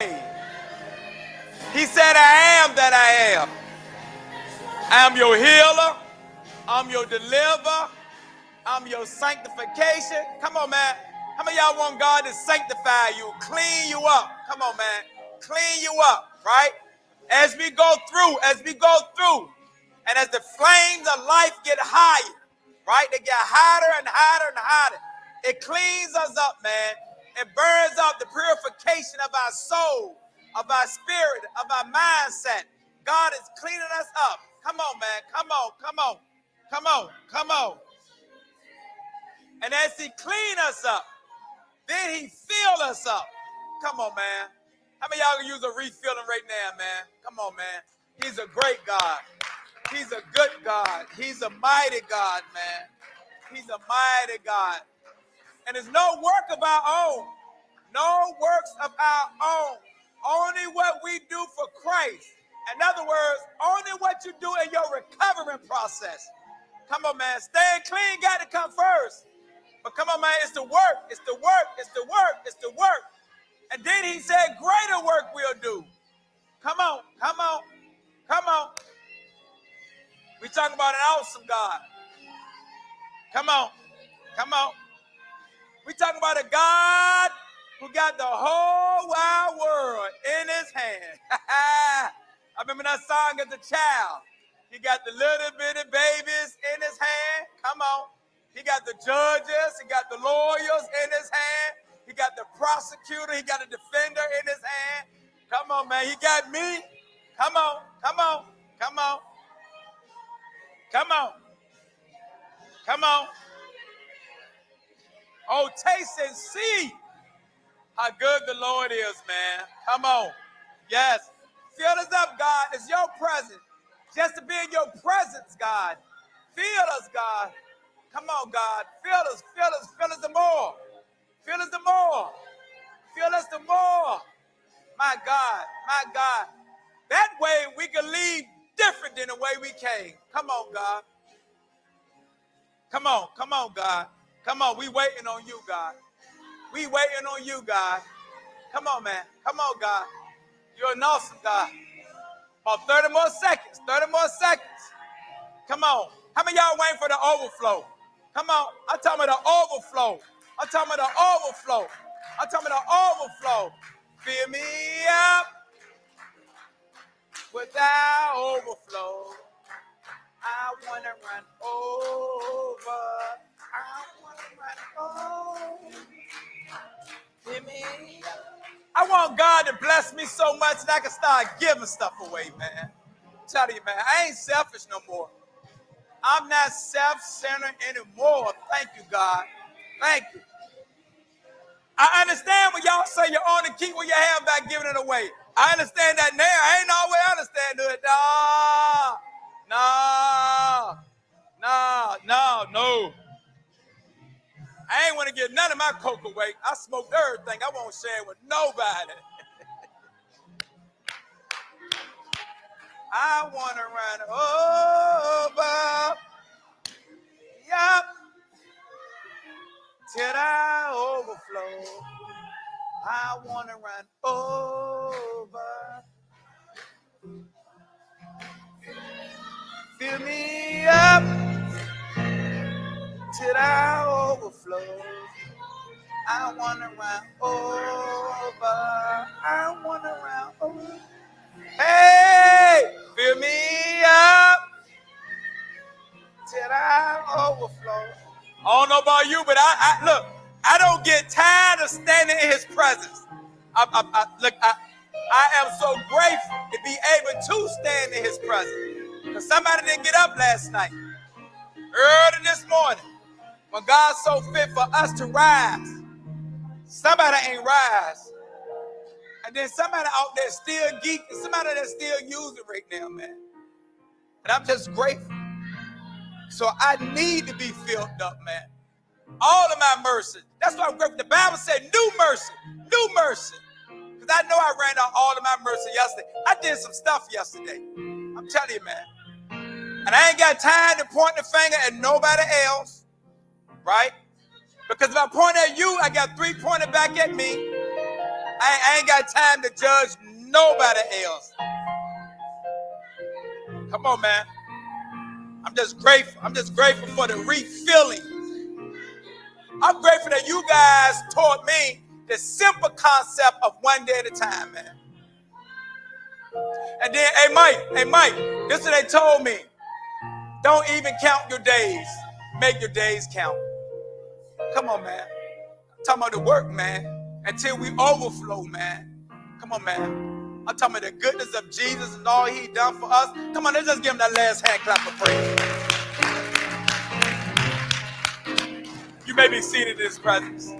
He said, I am that I am. I am your healer. I'm your deliverer. I'm your sanctification. Come on, man. How many y'all want God to sanctify you, clean you up? Come on, man. Clean you up, right? As we go through, as we go through, and as the flames of life get higher, right? They get hotter and hotter and hotter. It cleans us up, man. It burns up the purification of our soul, of our spirit, of our mindset. God is cleaning us up. Come on, man. Come on, come on, come on, come on. And as he clean us up, then he fill us up. Come on, man. How many y'all can use a refilling right now, man? Come on, man. He's a great God. He's a good God. He's a mighty God, man. He's a mighty God. And it's no work of our own. No works of our own. Only what we do for Christ. In other words, only what you do in your recovering process. Come on, man. Staying clean got to come first. But come on, man, it's the work, it's the work, it's the work, it's the work. And then he said, Greater work we'll do. Come on, come on, come on. We talk about an awesome God. Come on, come on. We talk about a God who got the whole wide world in his hand. I remember that song as a child. He got the little bitty babies in his hand. Come on. He got the judges, he got the lawyers in his hand, he got the prosecutor, he got a defender in his hand. Come on, man. He got me. Come on, come on, come on. Come on. Come on. Oh, taste and see how good the Lord is, man. Come on. Yes. Fill us up, God. It's your presence. Just to be in your presence, God. Fill us, God. Come on, God. Fill us, fill us, fill us the more. Fill us the more. Fill us the more. My God, my God. That way we can leave different than the way we came. Come on, God. Come on, come on, God. Come on, we waiting on you, God. We waiting on you, God. Come on, man. Come on, God. You're an awesome God. About 30 more seconds. 30 more seconds. Come on. How many y'all waiting for the overflow? Come on. I'm talking about the overflow. I'm talking about the overflow. I'm talking about the overflow. Fill me up with that overflow. I want to run over. I I want God to bless me so much that I can start giving stuff away, man. I'm telling you, man, I ain't selfish no more. I'm not self centered anymore. Thank you, God. Thank you. I understand when y'all say you only keep what you have by giving it away. I understand that now. I ain't always understand it. Nah, nah, no, no, no. I ain't want to get none of my coke away. I smoked everything. I won't share it with nobody. I want to run over. Yup. Till I overflow. I want to run over. Fill me up I overflow. I want to run over. I want to run over. Hey, fill me up till I overflow. I don't know about you, but I, I look. I don't get tired of standing in His presence. I, I, I look. I, I am so grateful to be able to stand in His presence. Because somebody didn't get up last night, early this morning, when God so fit for us to rise. Somebody ain't rise. And then somebody out there still geeking, somebody that's still using right now, man. And I'm just grateful. So I need to be filled up, man. All of my mercy. That's why I'm grateful. The Bible said new mercy, new mercy. Because I know I ran out all of my mercy yesterday. I did some stuff yesterday. I'm telling you, man. And I ain't got time to point the finger at nobody else, right? Because if I point at you, I got three pointed back at me. I, I ain't got time to judge nobody else. Come on, man. I'm just grateful. I'm just grateful for the refilling. I'm grateful that you guys taught me the simple concept of one day at a time, man. And then, hey, Mike, hey, Mike, this is what they told me. Don't even count your days. Make your days count. Come on, man. I'm talking about the work, man. Until we overflow, man. Come on, man. I'm talking about the goodness of Jesus and all he done for us. Come on, let's just give him that last hand clap of praise. You may be seated in his presence.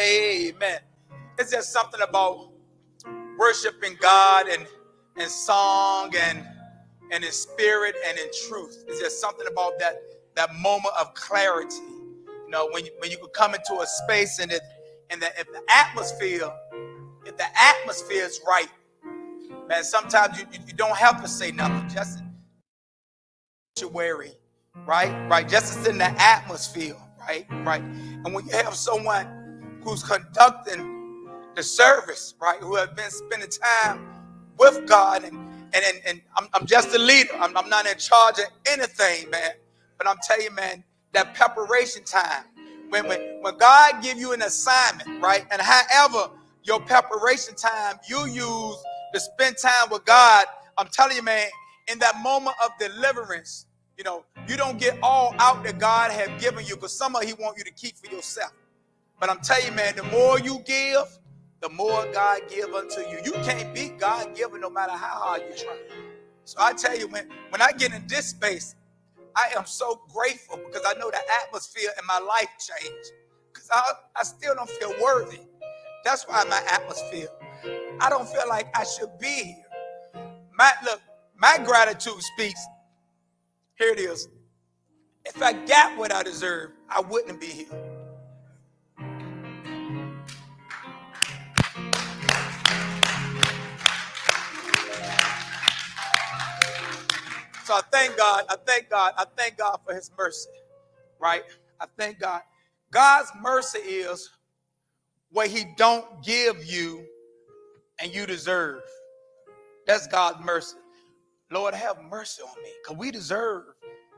Amen. It's just something about worshiping God and, and song and, and in spirit and in truth. It's just something about that, that moment of clarity. You know, when you, when you could come into a space and it and the, if the atmosphere, if the atmosphere is right, man, sometimes you, you don't have to say nothing. Just sanctuary, right? Right. Just in the atmosphere, right? Right. And when you have someone who's conducting the service, right? Who have been spending time with God and and and, and I'm, I'm just a leader. I'm, I'm not in charge of anything, man. But I'm telling you, man, that preparation time. When, when, when God give you an assignment, right? And however your preparation time you use to spend time with God, I'm telling you, man, in that moment of deliverance, you know, you don't get all out that God have given you because some of He want you to keep for yourself. But I'm telling you, man, the more you give, the more God give unto you. You can't beat God given no matter how hard you try. So I tell you, when, when I get in this space, I am so grateful because I know the atmosphere in my life changed. Because I, I still don't feel worthy. That's why my atmosphere. I don't feel like I should be here. My look, my gratitude speaks. Here it is. If I got what I deserve, I wouldn't be here. I thank God. I thank God. I thank God for his mercy. Right? I thank God. God's mercy is what he don't give you and you deserve. That's God's mercy. Lord, have mercy on me because we deserve,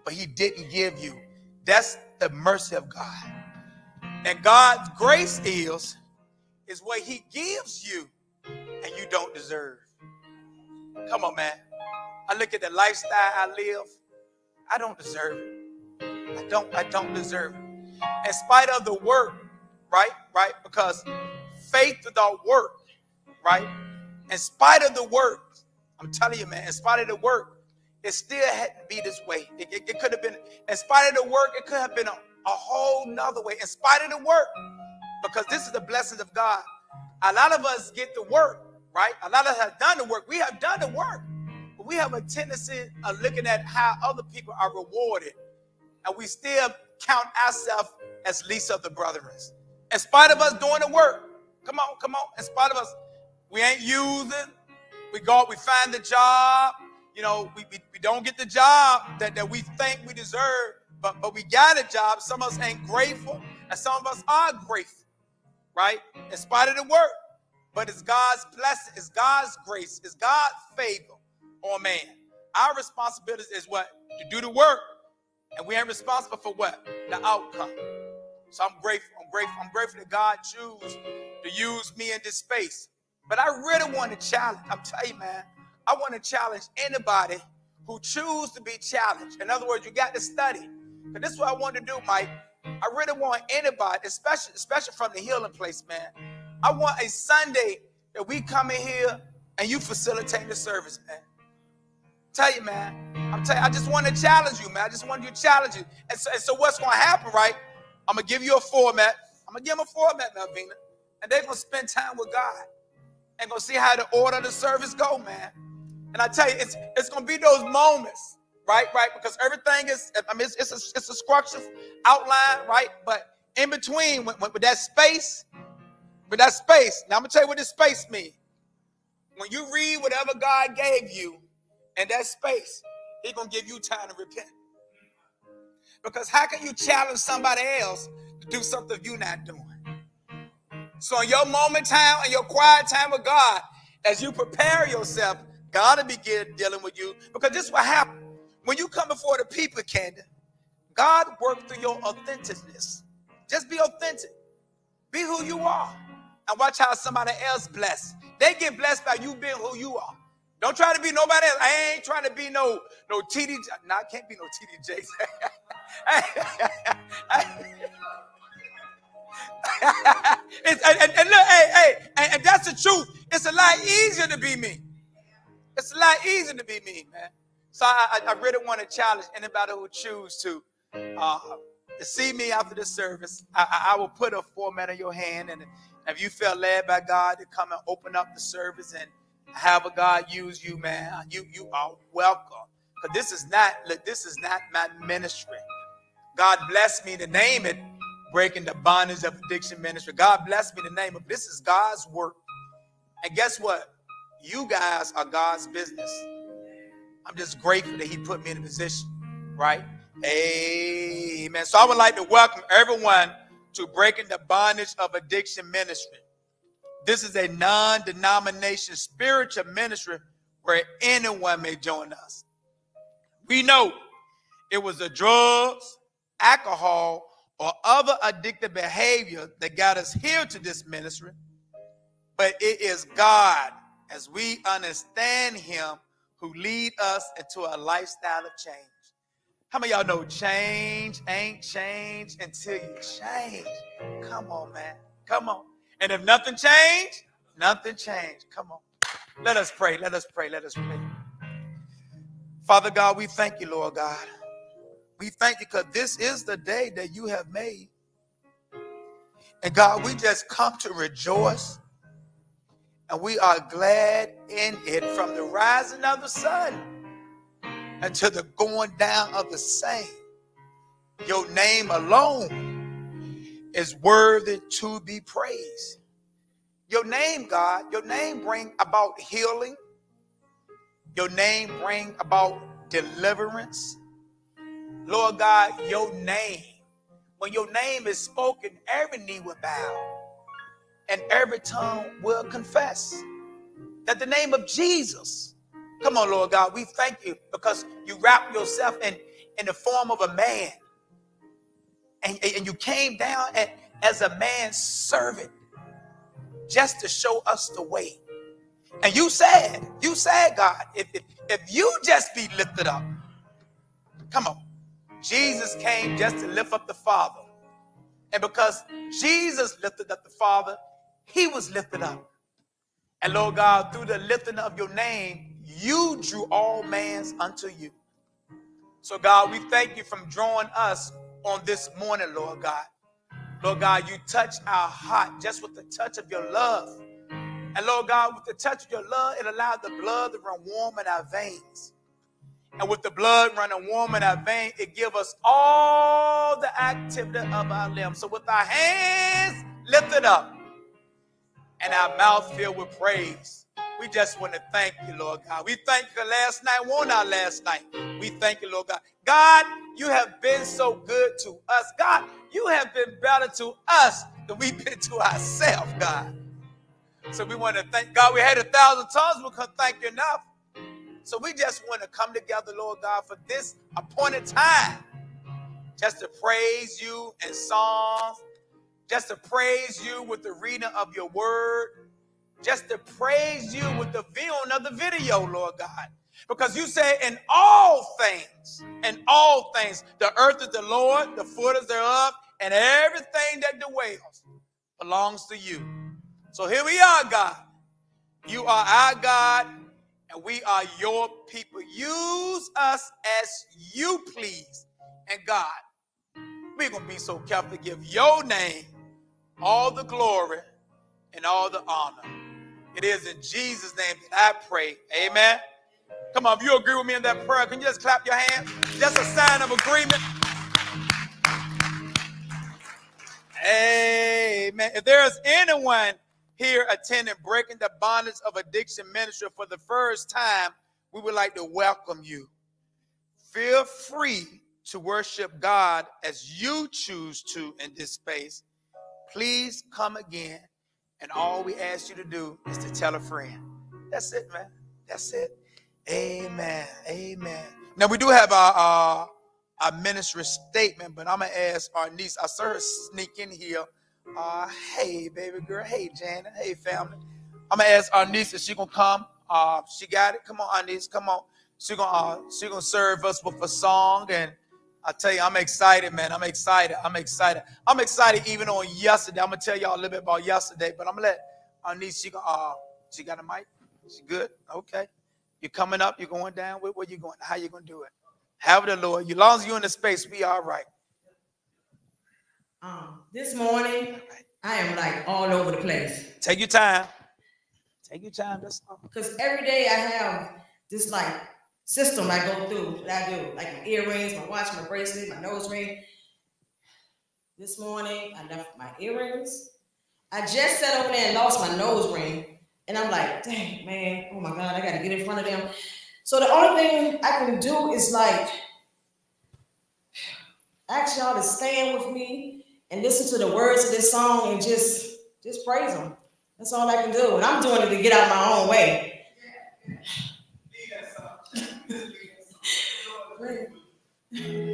but he didn't give you. That's the mercy of God. And God's grace is, is what he gives you and you don't deserve. Come on, man. I look at the lifestyle I live. I don't deserve it. I don't, I don't deserve it. In spite of the work, right? Right? Because faith without work, right? In spite of the work, I'm telling you, man, in spite of the work, it still had to be this way. It, it, it could have been, in spite of the work, it could have been a, a whole nother way. In spite of the work, because this is the blessings of God. A lot of us get the work, right? A lot of us have done the work. We have done the work we have a tendency of looking at how other people are rewarded, and we still count ourselves as least of the brethren. In spite of us doing the work, come on, come on. In spite of us, we ain't using. We go, we find the job. You know, we, we, we don't get the job that, that we think we deserve, but but we got a job. Some of us ain't grateful, and some of us are grateful, right? In spite of the work. But it's God's blessing, it's God's grace, it's God's favor or man. Our responsibility is what? To do the work. And we ain't responsible for what? The outcome. So I'm grateful. I'm grateful. I'm grateful that God choose to use me in this space. But I really want to challenge. I'm telling you, man, I want to challenge anybody who choose to be challenged. In other words, you got to study. But this is what I want to do, Mike. I really want anybody, especially, especially from the healing place, man. I want a Sunday that we come in here and you facilitate the service, man tell you, man. I'm telling you, I just want to challenge you, man. I just want you to challenge you. And so, and so what's going to happen, right? I'm going to give you a format. I'm going to give them a format, Melvina. And they're going to spend time with God. And going to see how the order of the service go, man. And I tell you, it's, it's going to be those moments, right? Right? Because everything is, I mean, it's, it's, a, it's a structure, outline, right? But in between, with, with that space, with that space, now I'm going to tell you what this space means. When you read whatever God gave you, and that space, He's gonna give you time to repent. Because how can you challenge somebody else to do something you're not doing? So in your moment time and your quiet time with God, as you prepare yourself, God will begin dealing with you. Because this is what happened. When you come before the people, Candy, God worked through your authenticness. Just be authentic. Be who you are. And watch how somebody else blessed. They get blessed by you being who you are. Don't try to be nobody else. I ain't trying to be no no TD. No, I can't be no TD Jakes. and, and, and, look, hey, hey, and, and, that's the truth. It's a lot easier to be me. It's a lot easier to be me, man. So I, I, I really want to challenge anybody who choose to uh, to see me after the service. I, I, will put a format in your hand, and if you feel led by God to come and open up the service and have a God use you, man, you you are welcome. But this is not look, this is not my ministry. God bless me to name it breaking the bondage of addiction ministry. God bless me to name it. This is God's work. And guess what? You guys are God's business. I'm just grateful that He put me in a position, right? Amen. So I would like to welcome everyone to Breaking the Bondage of Addiction Ministry. This is a non denomination spiritual ministry where anyone may join us. We know it was the drugs, alcohol, or other addictive behavior that got us here to this ministry, but it is God, as we understand Him, who lead us into a lifestyle of change. How many y'all know change ain't change until you change? Come on, man. Come on. And if nothing changed, nothing changed. Come on. Let us pray. Let us pray. Let us pray. Father God, we thank you, Lord God. We thank you because this is the day that you have made. And God, we just come to rejoice. And we are glad in it from the rising of the sun until the going down of the same. Your name alone is worthy to be praised. Your name, God, your name bring about healing. Your name bring about deliverance. Lord God, your name. When your name is spoken, every knee will bow and every tongue will confess that the name of Jesus. Come on, Lord God, we thank you because you wrap yourself in, in the form of a man. And, and you came down as a man's servant just to show us the way. And you said, you said, God, if, if, if you just be lifted up, come on, Jesus came just to lift up the Father. And because Jesus lifted up the Father, he was lifted up. And Lord God, through the lifting of your name, you drew all mans unto you. So God, we thank you from drawing us on this morning, Lord God. Lord God, you touch our heart just with the touch of your love. And Lord God, with the touch of your love, it allowed the blood to run warm in our veins. And with the blood running warm in our veins, it gives us all the activity of our limbs. So with our hands lifted up and our mouth filled with praise, we just want to thank you, Lord God. We thank you last night, won our last night. We thank you, Lord God. God, you have been so good to us. God, you have been better to us than we've been to ourselves, God. So we want to thank God. We had a thousand tongues, we couldn't thank you enough. So we just want to come together, Lord God, for this appointed time, just to praise you in songs, just to praise you with the reading of your word, just to praise you with the viewing of the video, Lord God. Because you say, in all things, in all things, the earth is the Lord, the foot is thereof, and everything that dwells belongs to you. So here we are, God. You are our God, and we are your people. Use us as you please. And God, we're going to be so careful to give your name all the glory and all the honor. It is in Jesus' name that I pray. Amen. Come on, if you agree with me in that prayer, can you just clap your hands? Just a sign of agreement. Amen. If there is anyone here attending Breaking the Bondage of Addiction Ministry for the first time, we would like to welcome you. Feel free to worship God as you choose to in this space. Please come again. And all we ask you to do is to tell a friend. That's it, man. That's it. Amen. Amen. Now we do have our, our, ministry statement, but I'm gonna ask our niece. I saw her sneak in here. Uh, hey, baby girl. Hey, Janet. Hey, family. I'm gonna ask our niece if she gonna come. Uh, she got it. Come on, our niece. Come on. She gonna uh, she gonna serve us with a song, and I tell you, I'm excited, man. I'm excited. I'm excited. I'm excited. Even on yesterday, I'm gonna tell y'all a little bit about yesterday, but I'm gonna let our niece. She uh, she got a mic. She good. Okay. You're coming up. You're going down. Where, where you going? How you gonna do it? Have the Lord. As long as you're in the space, we all right. Um, this morning, I am like all over the place. Take your time. Take your time. That's all. Because every day I have this like system I go through that I do, like my earrings, my watch, my bracelet, my nose ring. This morning I left my earrings. I just sat over there and lost my nose ring. And I'm like, dang, man, oh my God, I gotta get in front of them. So the only thing I can do is like ask y'all to stand with me and listen to the words of this song and just just praise them. That's all I can do. And I'm doing it to get out my own way. Mm-hmm.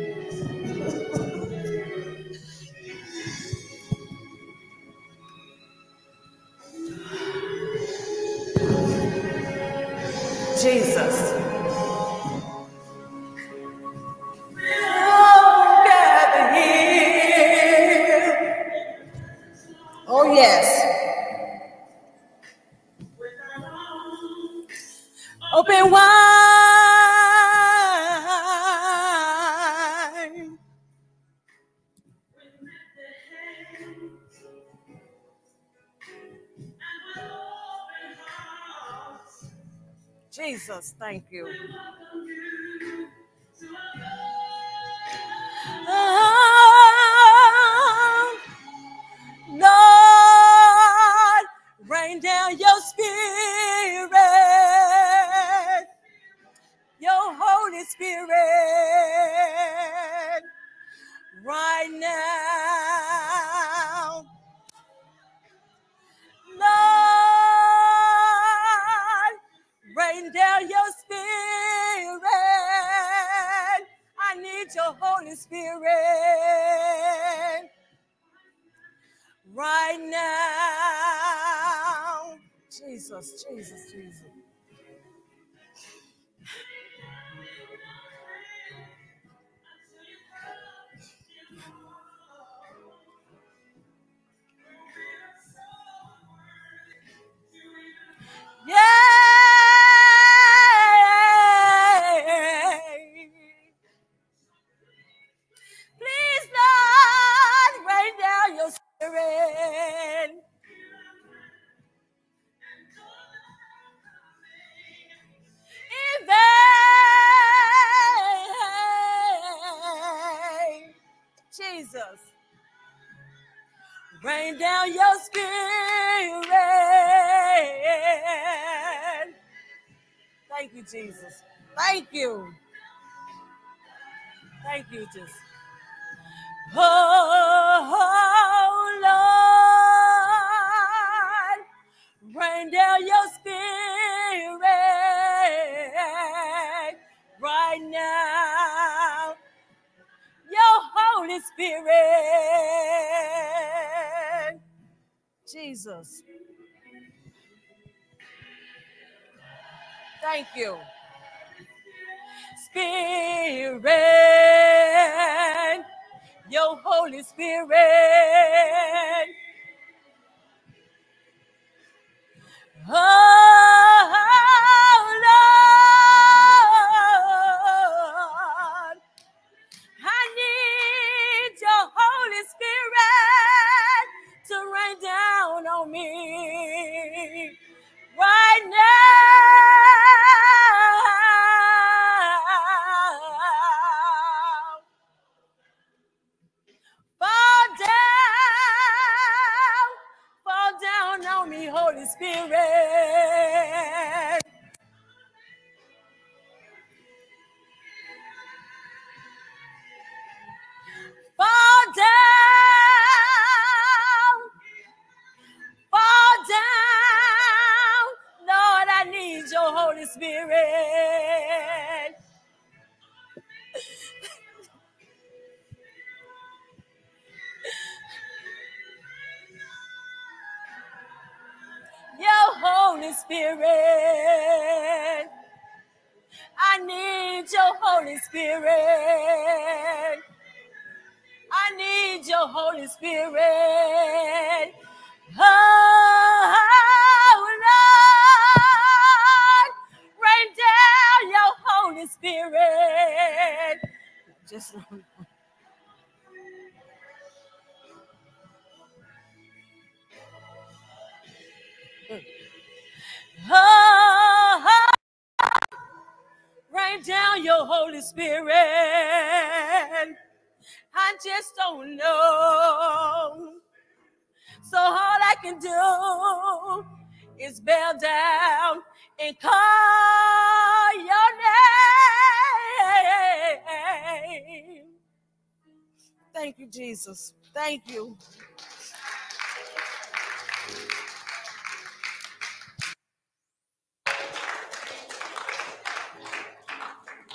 Jesus, thank you. Jesus. Oh, Lord, rain down your spirit right now. Your Holy Spirit. Jesus. Thank you. Spirit, your Holy Spirit. Oh, Your Holy Spirit. I need your Holy Spirit. I need your Holy Spirit. Oh, Holy Spirit. Just oh, rain down your Holy Spirit. I just don't know. So all I can do is bow down and call your name. Thank you, Jesus. Thank you.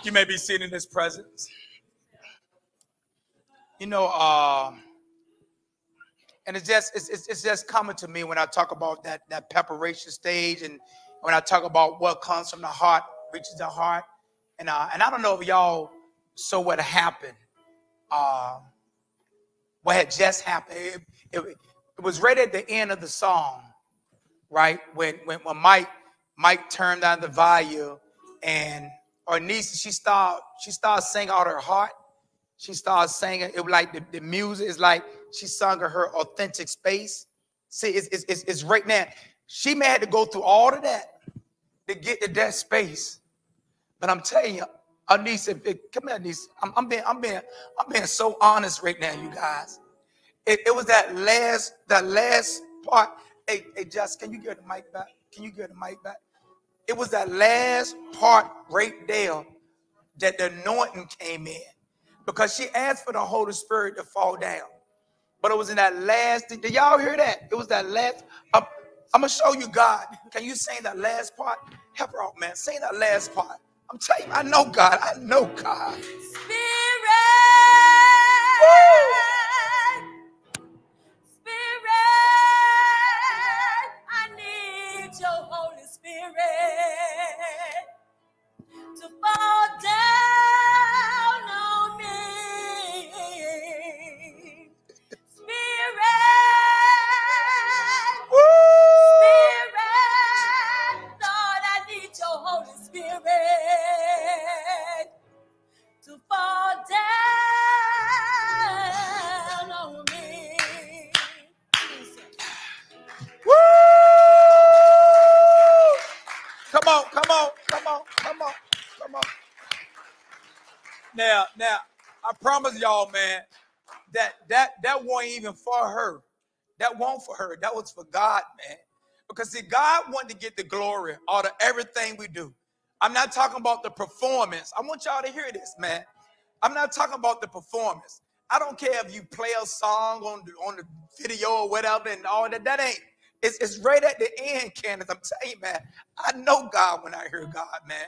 You may be seen in his presence. You know, uh, and it's just it's, it's, it's just coming to me when I talk about that that preparation stage, and when I talk about what comes from the heart reaches the heart, and uh, and I don't know if y'all saw what happened, uh, what had just happened. It, it, it was right at the end of the song, right when when when Mike Mike turned down the volume and our niece she started she started singing out her heart. She started singing. It was like the, the music is like she sung her authentic space. See, it's, it's, it's, it's right now. She may have to go through all of that to get to that space. But I'm telling you, if, come here, niece. I'm, I'm being, I'm being, I'm being so honest right now, you guys. It, it was that last, that last part. Hey, hey, Jess, can you get the mic back? Can you get the mic back? It was that last part right there that the anointing came in because she asked for the Holy Spirit to fall down. But it was in that last, did y'all hear that? It was that last, I'm gonna show you God. Can you sing that last part? Help her out, man. Sing that last part. I'm telling you, I know God. I know God. Spirit. Spirit. I need your Holy Spirit to fall down Now, now, I promise y'all, man, that that that wasn't even for her. That wasn't for her. That was for God, man. Because see, God wanted to get the glory out of everything we do. I'm not talking about the performance. I want y'all to hear this, man. I'm not talking about the performance. I don't care if you play a song on the on the video or whatever and all that. That ain't. It's, it's right at the end, Candace. I'm telling you, man. I know God when I hear God, man.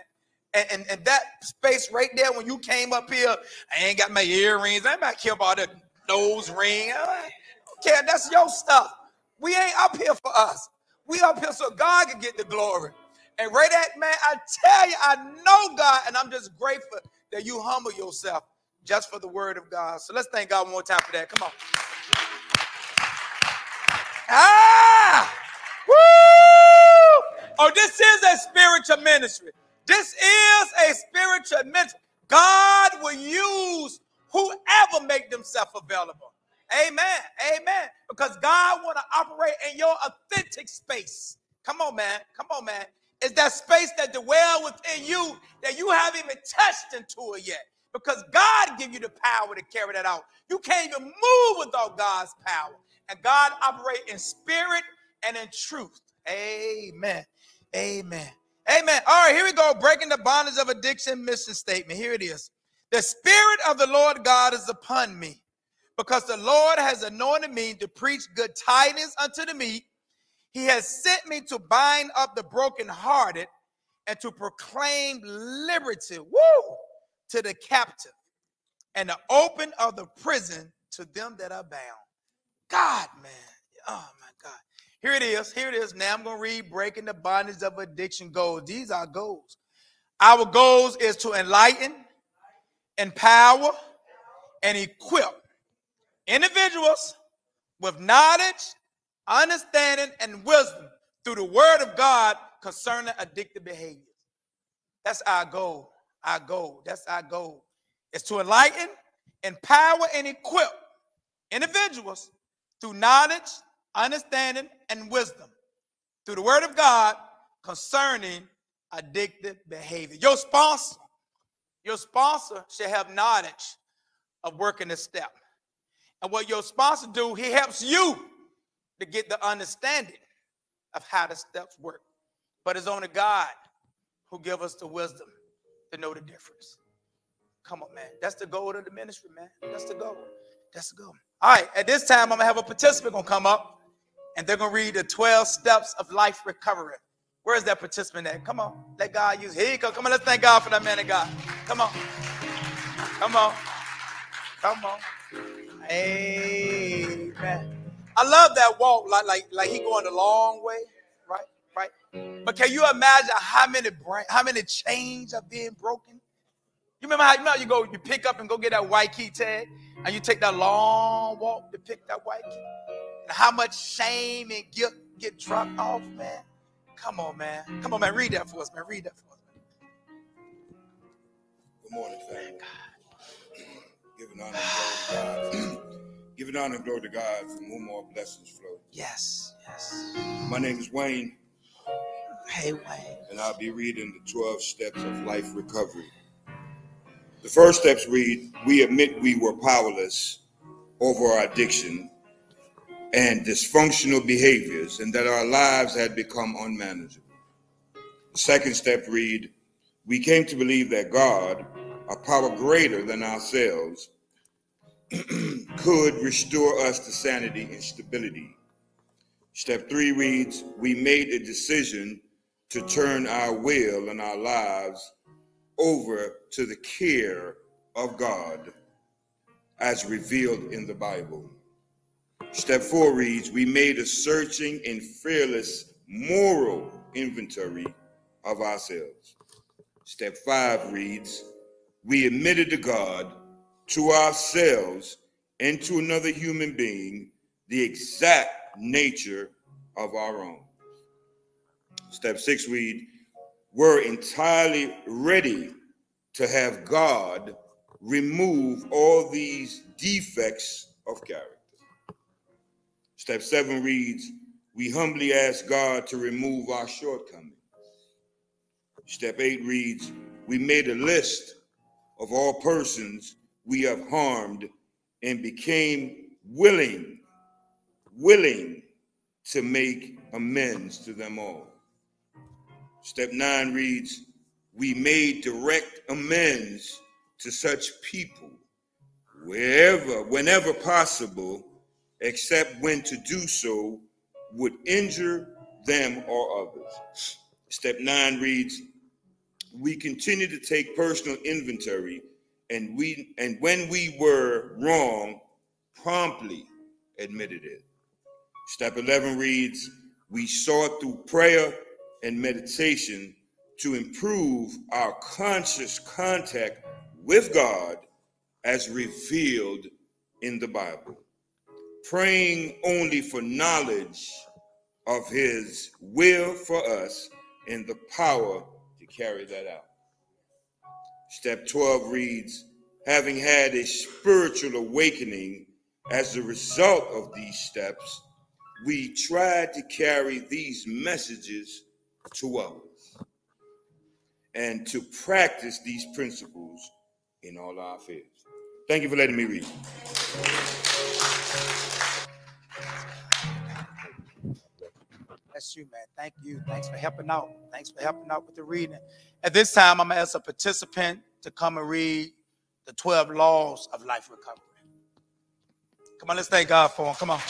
And, and, and that space right there when you came up here, I ain't got my earrings. I not care about the nose ring. I don't care. That's your stuff. We ain't up here for us. We up here so God can get the glory. And right at man, I tell you, I know God, and I'm just grateful that you humble yourself just for the word of God. So let's thank God one more time for that. Come on. Ah! Woo! Oh, this is a spiritual ministry. This is a spiritual ministry. God will use whoever make themselves available. Amen. Amen. Because God want to operate in your authentic space. Come on, man. Come on, man. It's that space that dwell within you that you haven't even touched into it yet. Because God give you the power to carry that out. You can't even move without God's power. And God operate in spirit and in truth. Amen. Amen. Amen. All right, here we go. Breaking the bondage of addiction mission statement. Here it is. The spirit of the Lord God is upon me because the Lord has anointed me to preach good tidings unto the meek. He has sent me to bind up the brokenhearted and to proclaim liberty, woo, to the captive, and the open of the prison to them that are bound. God, man. Oh. Here it is. Here it is. Now I'm going to read Breaking the Bondage of Addiction Goals. These are goals. Our goals is to enlighten, empower, and equip individuals with knowledge, understanding, and wisdom through the word of God concerning addictive behaviors. That's our goal. Our goal. That's our goal. Is to enlighten, empower, and equip individuals through knowledge, understanding, and wisdom through the word of God concerning addictive behavior. Your sponsor, your sponsor should have knowledge of working this step. And what your sponsor do, he helps you to get the understanding of how the steps work. But it's only God who give us the wisdom to know the difference. Come on, man. That's the goal of the ministry, man. That's the goal. That's the goal. All right, at this time, I'm gonna have a participant gonna come up and they're gonna read the 12 steps of life recovery. Where's that participant at? Come on, let God use. Here you go. Come on, let's thank God for that man of God. Come on. Come on. Come on. Amen. I love that walk, like like like he going a long way, right? Right. But can you imagine how many how many chains are being broken? You remember how you know you go, you pick up and go get that white key tag, and you take that long walk to pick that white key, and how much shame and guilt get dropped off, man. Come on, man. Come on, man. Read that for us, man. Read that for us. Good morning, family. Giving honor and glory to God. Giving honor and glory to God from whom all blessings flow. Yes, yes. My name is Wayne, Hey, Wayne. and I'll be reading the 12 steps of life recovery. The first steps read We admit we were powerless over our addiction and dysfunctional behaviors, and that our lives had become unmanageable. The second step read We came to believe that God, a power greater than ourselves, could restore us to sanity and stability. Step three reads We made a decision to turn our will and our lives over to the care of God as revealed in the Bible. Step four reads We made a searching and fearless moral inventory of ourselves. Step five reads We admitted to God, to ourselves, and to another human being the exact nature of our own. Step six read, we're entirely ready to have God remove all these defects of character. Step seven reads, we humbly ask God to remove our shortcomings. Step eight reads, we made a list of all persons we have harmed and became willing, willing to make amends to them all. Step nine reads, We made direct amends to such people wherever, whenever possible, except when to do so would injure them or others. Step nine reads, We continue to take personal inventory and we and when we were wrong, promptly admitted it. Step 11 reads, We sought through prayer and meditation to improve our conscious contact with God as revealed in the Bible, praying only for knowledge of His will for us and the power to carry that out. Step 12 reads, having had a spiritual awakening as a result of these steps, we tried to carry these messages to others and to practice these principles in all our affairs. Thank you for letting me read. That's you, man. Thank you. Thanks for helping out. Thanks for helping out with the reading. At this time, I'm gonna ask a participant to come and read the 12 laws of life recovery. Come on, let's thank God for him. Come on.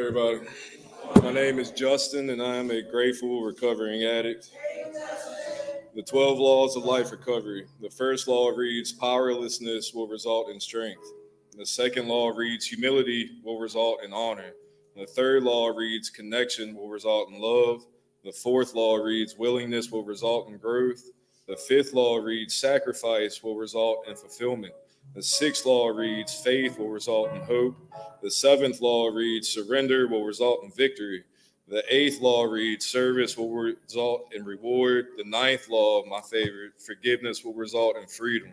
everybody. My name is Justin, and I am a grateful recovering addict. The 12 laws of life recovery. The first law reads powerlessness will result in strength. The second law reads humility will result in honor. The third law reads connection will result in love. The fourth law reads willingness will result in growth. The fifth law reads sacrifice will result in fulfillment. The sixth law reads faith will result in hope. The seventh law reads surrender will result in victory. The eighth law reads service will result in reward. The ninth law, my favorite, forgiveness will result in freedom.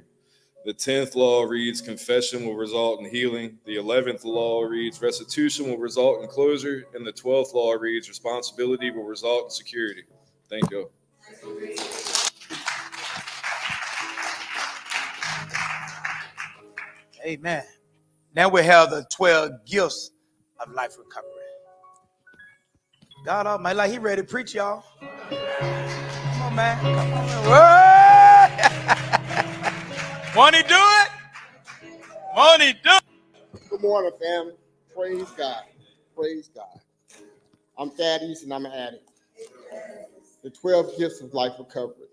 The tenth law reads confession will result in healing. The eleventh law reads restitution will result in closure. And the twelfth law reads responsibility will result in security. Thank you. Amen. Now we have the 12 gifts of life recovery. God Almighty, like He ready to preach, y'all. Come on, man. Come on. Won't He do it? Won't He do it? Good morning, family. Praise God. Praise God. I'm Thaddeus and I'm an addict. The 12 gifts of life recovery.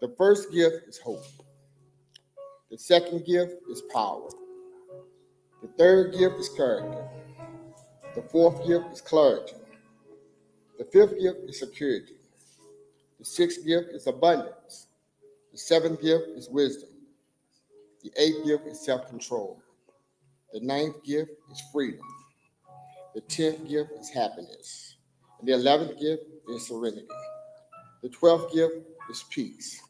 The first gift is hope. The second gift is power. The third gift is character. The fourth gift is clarity. The fifth gift is security. The sixth gift is abundance. The seventh gift is wisdom. The eighth gift is self control. The ninth gift is freedom. The tenth gift is happiness. And the eleventh gift is serenity. The twelfth gift is peace.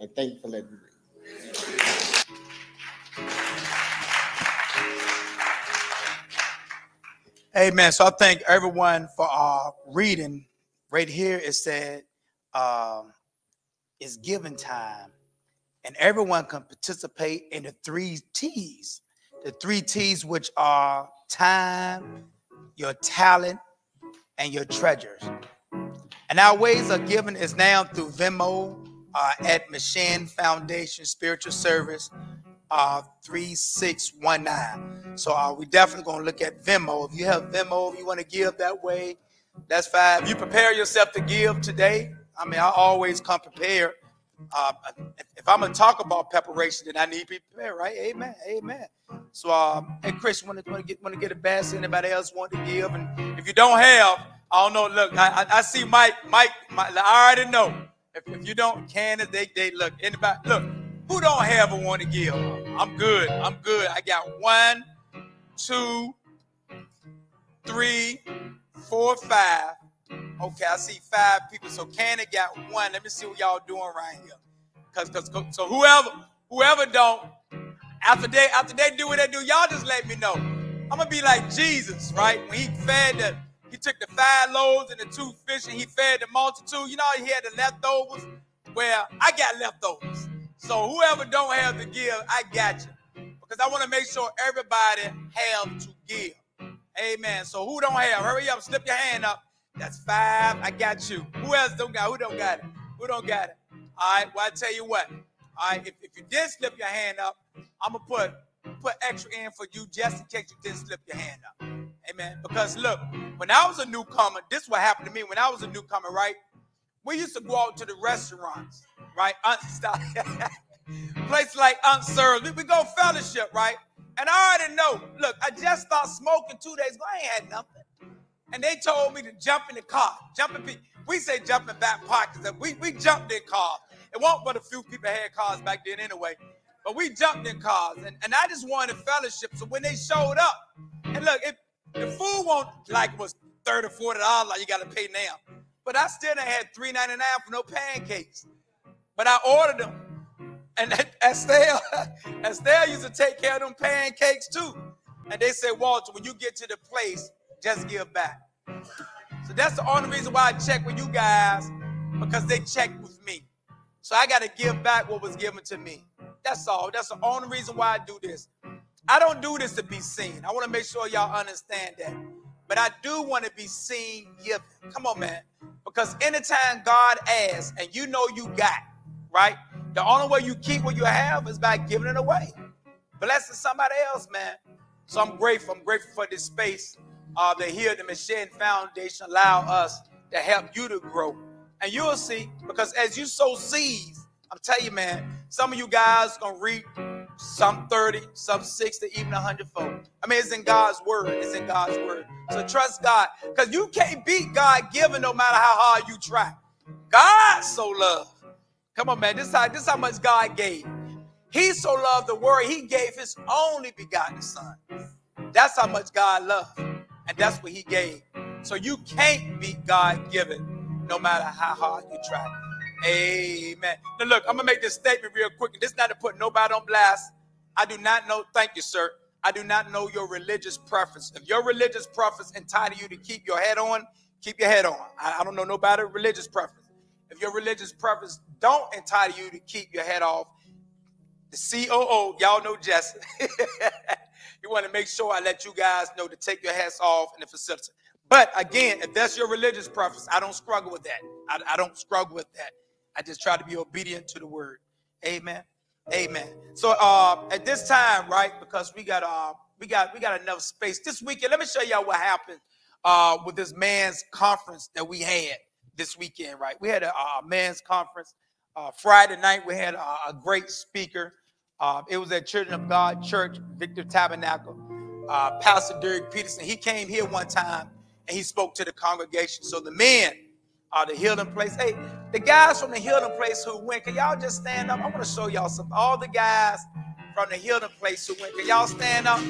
And thank you for letting me read. Amen. So I thank everyone for uh, reading. Right here it said um, it's given time, and everyone can participate in the three T's. The three T's, which are time, your talent, and your treasures. And our ways of giving is now through Venmo uh, at McShin Foundation Spiritual Service uh, 3619. So uh, we definitely going to look at Venmo. If you have Venmo, if you want to give that way, that's fine. If you prepare yourself to give today, I mean, I always come prepared. Uh, if, I'm going to talk about preparation, then I need to be prepared, right? Amen. Amen. So, um, hey, Chris, want to get want to get a bass? Anybody else want to give? And if you don't have, I don't know. Look, I, I, I see Mike. Mike, Mike, I already know. If, if you don't, can it, they they look anybody look who don't have a one to give? I'm good. I'm good. I got one, two, three, four, five. Okay, I see five people. So Cannon got one. Let me see what y'all doing right here. Cause, cause, so whoever, whoever don't, after they, after they do what they do, y'all just let me know. I'm gonna be like Jesus, right? When he fed the, he took the five loaves and the two fish and he fed the multitude. You know, he had the leftovers. Well, I got leftovers. So whoever don't have to give, I got you. Because I want to make sure everybody have to give. Amen. So who don't have? Hurry up, slip your hand up. That's five. I got you. Who else don't got? Who don't got it? Who don't got it? All right. Well, I tell you what. All right. If, if you did slip your hand up, I'm gonna put put extra in for you just in case you didn't slip your hand up. Amen. Because look, when I was a newcomer, this is what happened to me when I was a newcomer, right? We used to go out to the restaurants, right? Place like Unserved. We, we go fellowship, right? And I already know. Look, I just started smoking two days ago. I ain't had nothing. And they told me to jump in the car. Jump in. We say jump in back pockets. We, we jumped in cars. It wasn't but a few people had cars back then anyway. But we jumped in cars. And, and I just wanted fellowship. So when they showed up, and look, if the food won't like was 30 $40, like you gotta pay now. But I still had $3.99 for no pancakes. But I ordered them. And Estelle, Estelle used to take care of them pancakes too. And they said, Walter, when you get to the place, just give back. So that's the only reason why I check with you guys, because they checked with me. So I got to give back what was given to me. That's all. That's the only reason why I do this. I don't do this to be seen. I want to make sure y'all understand that. But I do want to be seen giving. Come on, man. Because anytime God asks and you know you got, right? The only way you keep what you have is by giving it away. Blessing somebody else, man. So I'm grateful. I'm grateful for this space. uh, the Heal the McShin Foundation allow us to help you to grow. And you'll see, because as you sow seeds, I'm telling you, man, some of you guys gonna reap some 30, some 60, even 100 fold. I mean, it's in God's word. It's in God's word. So trust God. Because you can't beat God given no matter how hard you try. God so loved. Come on, man. This how this how much God gave. He so loved the world, he gave his only begotten son. That's how much God loved. And that's what he gave. So you can't beat God given no matter how hard you try. Amen. Now look, I'm gonna make this statement real quick. This is not to put nobody on blast. I do not know, thank you, sir. I do not know your religious preference. If your religious preference entitle you to keep your head on, keep your head on. I, I don't know nobody religious preference. If your religious preference don't entitle you to keep your head off, the COO, y'all know Jesse. you want to make sure I let you guys know to take your hats off in the facility. But again, if that's your religious preference, I don't struggle with that. I, I don't struggle with that. I just try to be obedient to the word. Amen. Amen. So uh, at this time, right, because we got uh, we got we got enough space this weekend. Let me show y'all what happened uh, with this man's conference that we had this weekend. Right, we had a, a man's conference uh, Friday night. We had a, a great speaker. Uh, it was at Children of God Church, Victor Tabernacle. Uh, Pastor Derek Peterson. He came here one time and he spoke to the congregation. So the men uh, the healing place. Hey, the guys from the healing place who went, can y'all just stand up? I want to show y'all some. All the guys from the healing place who went, can y'all stand up?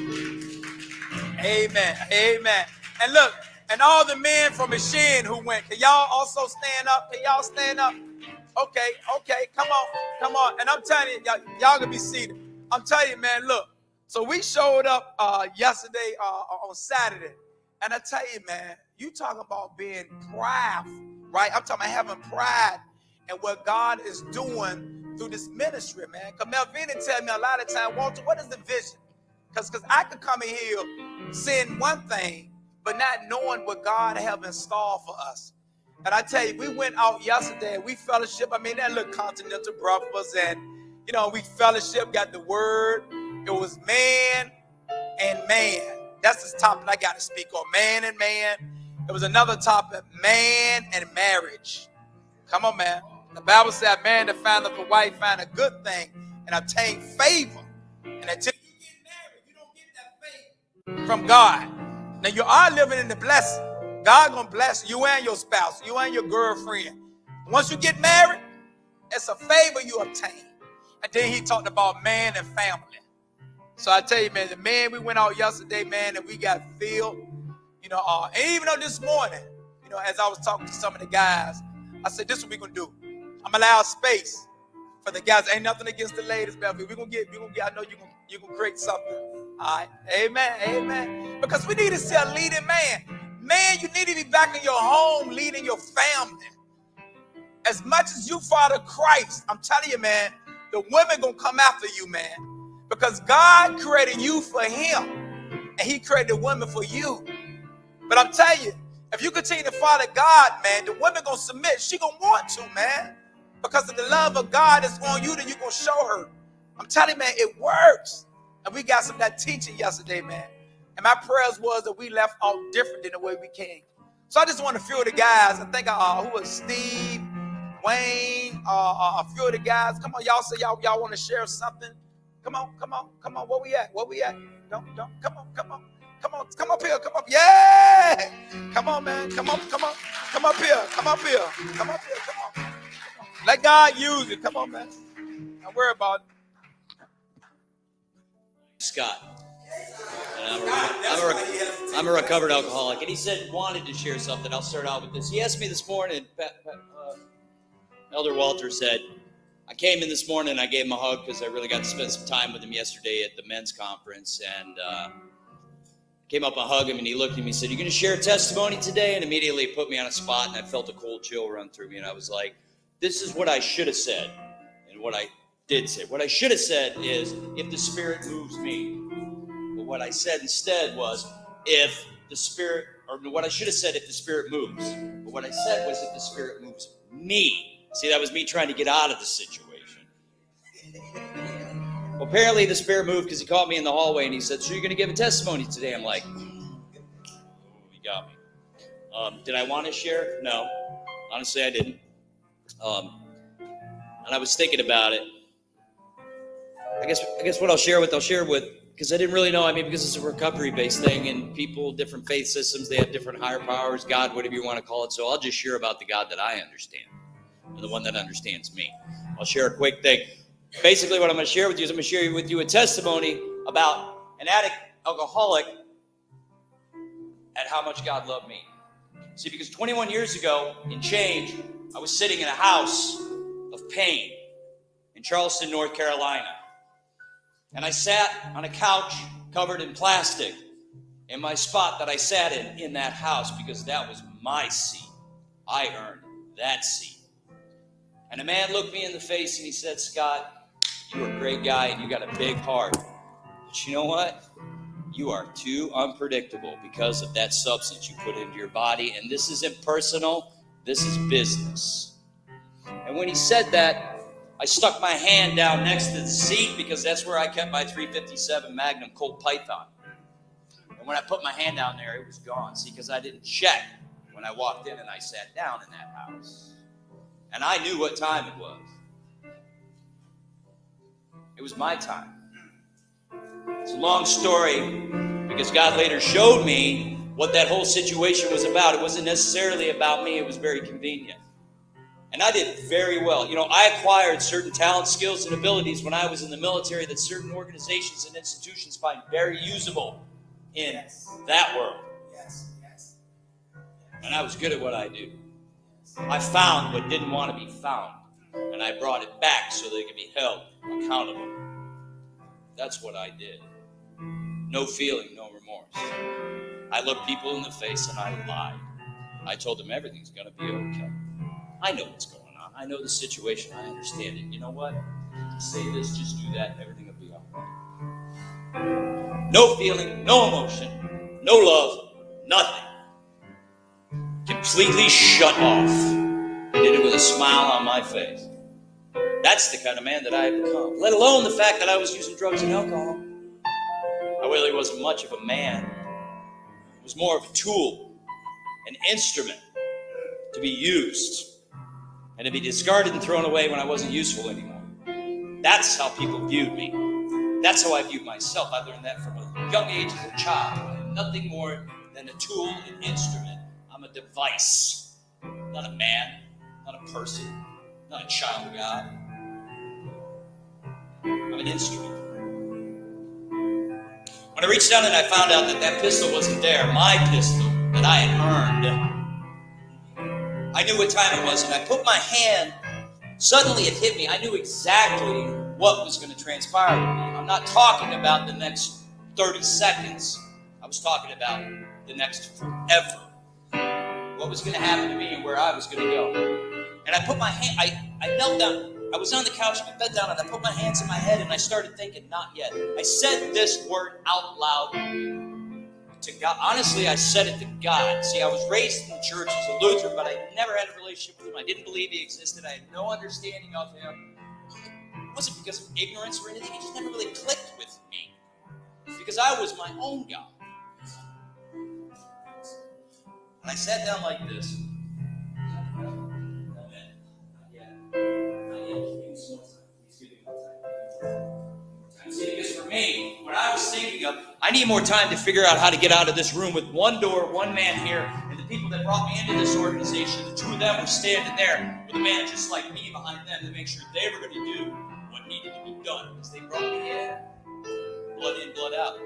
Amen. Amen. And look, and all the men from McShin who went, can y'all also stand up? Can y'all stand up? Okay, okay, come on, come on. And I'm telling you, y'all, y'all gonna be seated. I'm telling you, man, look. So we showed up uh, yesterday uh, on Saturday. And I tell you, man, you talking about being proud right? I'm talking about having pride and what God is doing through this ministry, man. Because Melvina tell me a lot of time, Walter, what is the vision? Because because I could come in here saying one thing, but not knowing what God have in store for us. And I tell you, we went out yesterday we fellowship. I mean, that little continental breakfast, and you know, we fellowship, got the word. It was man and man. That's the topic I got to speak on. Man and man there was another topic, man and marriage. Come on, man. The Bible said, man that findeth a wife find a good thing and obtain favor. And until you get married, you don't get that favor from God. Now you are living in the blessing. God gonna bless you and your spouse, you and your girlfriend. Once you get married, it's a favor you obtain. And then he talked about man and family. So I tell you, man, the man we went out yesterday, man, and we got filled you know, uh, and even though this morning, you know, as I was talking to some of the guys, I said, this is what we're gonna do. I'm gonna allow space for the guys. Ain't nothing against the ladies, but we're gonna get, we're gonna get, I know you're gonna you gonna create something. All right. Amen. Amen. Because we need to see a leading man. Man, you need to be back in your home leading your family. As much as you follow Christ, I'm telling you, man, the women gonna come after you, man. Because God created you for him. And he created women for you. But I'm telling you, if you continue to follow God, man, the woman gonna submit. She gonna want to, man. Because of the love of God that's on you, that you gonna show her. I'm telling you, man, it works. And we got some that teaching yesterday, man. And my prayers was that we left out different than the way we came. So I just want to feel the guys. I think uh, who was Steve, Wayne, uh, uh, a few of the guys. Come on, y'all say y'all y'all want to share something. Come on, come on, come on. Where we at? Where we at? Don't don't come on, come on. Come on, come up here, come up. Yeah. Come on, man. Come on, come on. Come up here. Come up here. Come up here. Come on. Let God use it. Come on, man. Don't worry about it. Scott. I'm a, I'm, a, I'm a, recovered alcoholic, and he said wanted to share something. I'll start out with this. He asked me this morning. Uh, Elder Walter said, "I came in this morning. I gave him a hug because I really got to spend some time with him yesterday at the men's conference, and uh, came up and hugged him and he looked at me and said, You're gonna share a testimony today? And immediately put me on a spot and I felt a cold chill run through me. And I was like, This is what I should have said. And what I did say. What I should have said is, if the spirit moves me. But what I said instead was, if the spirit, or what I should have said, if the spirit moves. But what I said was, if the spirit moves me. See, that was me trying to get out of the situation. Apparently the spirit moved because he caught me in the hallway and he said, So you're going to give a testimony today? I'm like, "He got me. Um, did I want to share? No, honestly, I didn't. Um, and I was thinking about it. I guess I guess what I'll share with I'll share with because I didn't really know. I mean, because it's a recovery based thing, and people, different faith systems, they have different higher powers, God, whatever you want to call it. So I'll just share about the God that I understand, and the one that understands me. I'll share a quick thing. Basically, what I'm going to share with you is I'm going to share with you a testimony about an addict, alcoholic, at how much God loved me. See, because 21 years ago, in change, I was sitting in a house of pain in Charleston, North Carolina. And I sat on a couch covered in plastic in my spot that I sat in in that house because that was my seat. I earned that seat. And a man looked me in the face and he said, Scott, you're a great guy and you got a big heart. But you know what? You are too unpredictable because of that substance you put into your body. And this isn't personal, this is business. And when he said that, I stuck my hand down next to the seat because that's where I kept my 357 Magnum Colt Python. And when I put my hand down there, it was gone. See, because I didn't check when I walked in and I sat down in that house. And I knew what time it was. It was my time. It's a long story because God later showed me what that whole situation was about. It wasn't necessarily about me, it was very convenient. And I did very well. You know, I acquired certain talent, skills, and abilities when I was in the military that certain organizations and institutions find very usable in yes. that world. Yes, yes. And I was good at what I do. I found what didn't want to be found, and I brought it back so they could be held accountable. That's what I did. No feeling, no remorse. I looked people in the face and I lied. I told them everything's going to be okay. I know what's going on. I know the situation. I understand it. You know what? Say this, just do that, and everything will be all right. No feeling, no emotion, no love, nothing. Completely shut off. I did it with a smile on my face. That's the kind of man that I have become. Let alone the fact that I was using drugs and alcohol. I really wasn't much of a man. It was more of a tool, an instrument to be used and to be discarded and thrown away when I wasn't useful anymore. That's how people viewed me. That's how I viewed myself. I learned that from a young age as a child. I'm nothing more than a tool, an instrument. I'm a device, not a man, not a person, not a child of God. I'm an instrument. When I reached down and I found out that that pistol wasn't there, my pistol that I had earned, I knew what time it was, and I put my hand. Suddenly it hit me. I knew exactly what was going to transpire with me. I'm not talking about the next 30 seconds. I was talking about the next forever. What was going to happen to me and where I was going to go. And I put my hand, I, I knelt down. I was on the couch, I bed down, and I put my hands in my head and I started thinking, not yet. I said this word out loud to God. Honestly, I said it to God. See, I was raised in the church as a Lutheran, but I never had a relationship with Him. I didn't believe He existed. I had no understanding of Him. It wasn't because of ignorance or anything. He just never really clicked with me because I was my own God. And I sat down like this. I need more time to figure out how to get out of this room with one door, one man here, and the people that brought me into this organization, the two of them were standing there with a man just like me behind them to make sure they were going to do what needed to be done because they brought me in, blood in, blood out.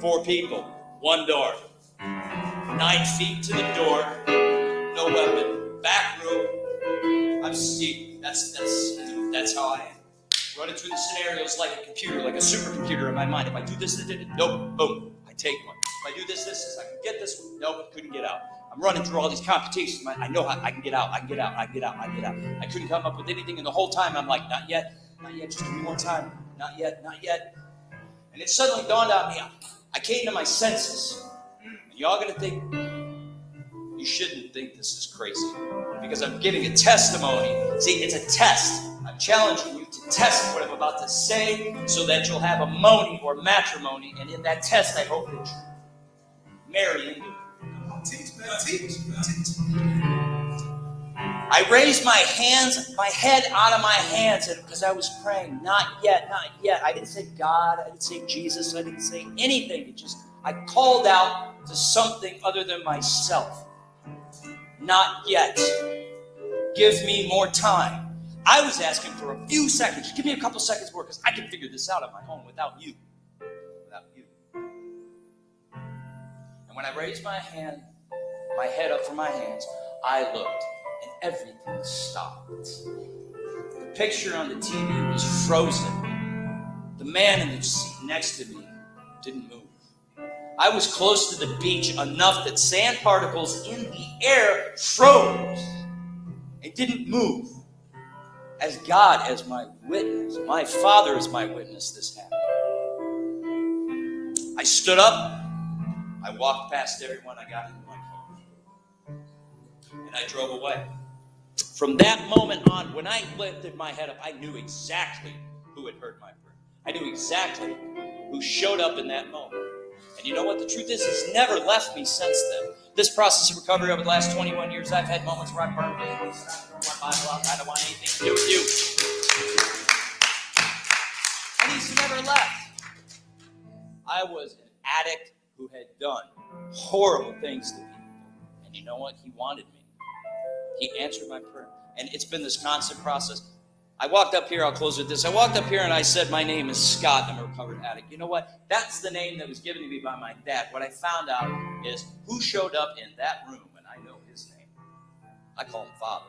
Four people, one door, nine feet to the door, no weapon, back room. I'm see, that's that's that's how I am running through the scenarios like a computer, like a supercomputer in my mind. If I do this, this, this nope, boom, I take one. If I do this, this, this, I can get this one. Nope, couldn't get out. I'm running through all these computations. I know how I can get out, I can get out, I can get out, I can get out. I couldn't come up with anything, and the whole time I'm like, not yet, not yet, just give me one more time, not yet, not yet. And it suddenly dawned on me, I came to my senses. And y'all gonna think, you shouldn't think this is crazy because I'm giving a testimony. See, it's a test. I'm challenging you to test what I'm about to say so that you'll have a money or matrimony. And in that test, I hope that marry into it. I raised my hands, my head out of my hands, and because I was praying, not yet, not yet. I didn't say God, I didn't say Jesus, I didn't say anything. It just I called out to something other than myself. Not yet. Give me more time. I was asking for a few seconds. Give me a couple seconds more because I can figure this out on my own without you. Without you. And when I raised my hand, my head up from my hands, I looked and everything stopped. The picture on the TV was frozen. The man in the seat next to me didn't move. I was close to the beach enough that sand particles in the air froze and didn't move. As God as my witness, my Father is my witness, this happened. I stood up, I walked past everyone, I got into my car, and I drove away. From that moment on, when I lifted my head up, I knew exactly who had heard my prayer. I knew exactly who showed up in that moment. And you know what? The truth is, it's never left me since then. This process of recovery over the last 21 years, I've had moments where I've burned I don't want anything to do with you. And he's never left. I was an addict who had done horrible things to people. And you know what? He wanted me. He answered my prayer. And it's been this constant process. I walked up here, I'll close with this. I walked up here and I said, My name is Scott, I'm a recovered addict. You know what? That's the name that was given to me by my dad. What I found out is who showed up in that room, and I know his name. I call him Father.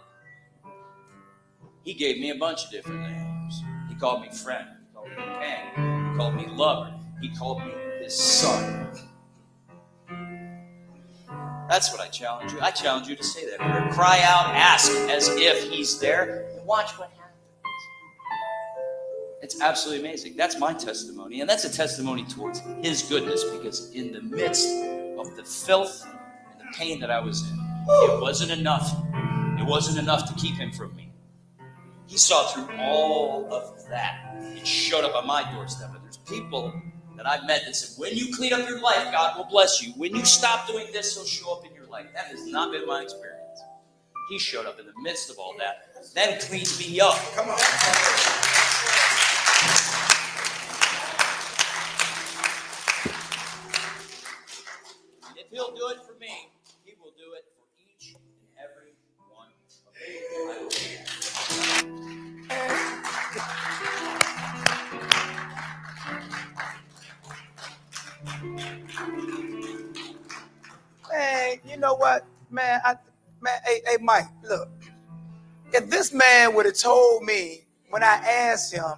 He gave me a bunch of different names. He called me friend, he called me companion, he called me lover, he called me his son. That's what I challenge you. I challenge you to say that. Cry out, ask as if he's there, and watch what happens. It's absolutely amazing. That's my testimony. And that's a testimony towards his goodness because in the midst of the filth and the pain that I was in, it wasn't enough. It wasn't enough to keep him from me. He saw through all of that. It showed up on my doorstep. And there's people that I've met that said, when you clean up your life, God will bless you. When you stop doing this, he'll show up in your life. That has not been my experience. He showed up in the midst of all that, then cleaned me up. Come on. If he'll do it you know what, man? I, man, hey, hey, Mike, look. If this man would have told me when I asked him,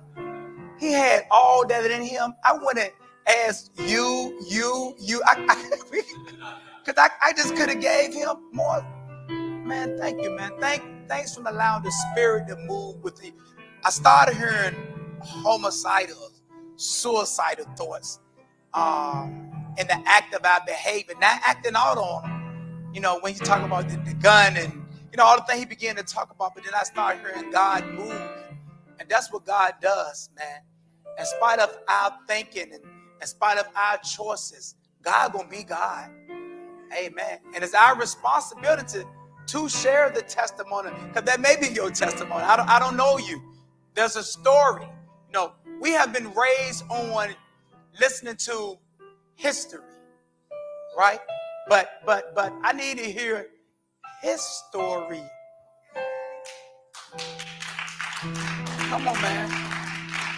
he had all that in him, I wouldn't ask you, you, you. I, because I, I, just could have gave him more. Man, thank you, man. Thank, thanks for allowing the spirit to move with you. I started hearing homicidal, suicidal thoughts. Um, in the act of our behavior, not acting out on them. You know, when you talk about the, the gun and you know all the things he began to talk about, but then I started hearing God move, and that's what God does, man. In spite of our thinking and in spite of our choices, God gonna be God. Amen. And it's our responsibility to share the testimony, because that may be your testimony. I don't, I don't know you. There's a story. You know, we have been raised on listening to history, right? But but but I need to hear his story. Come on, man.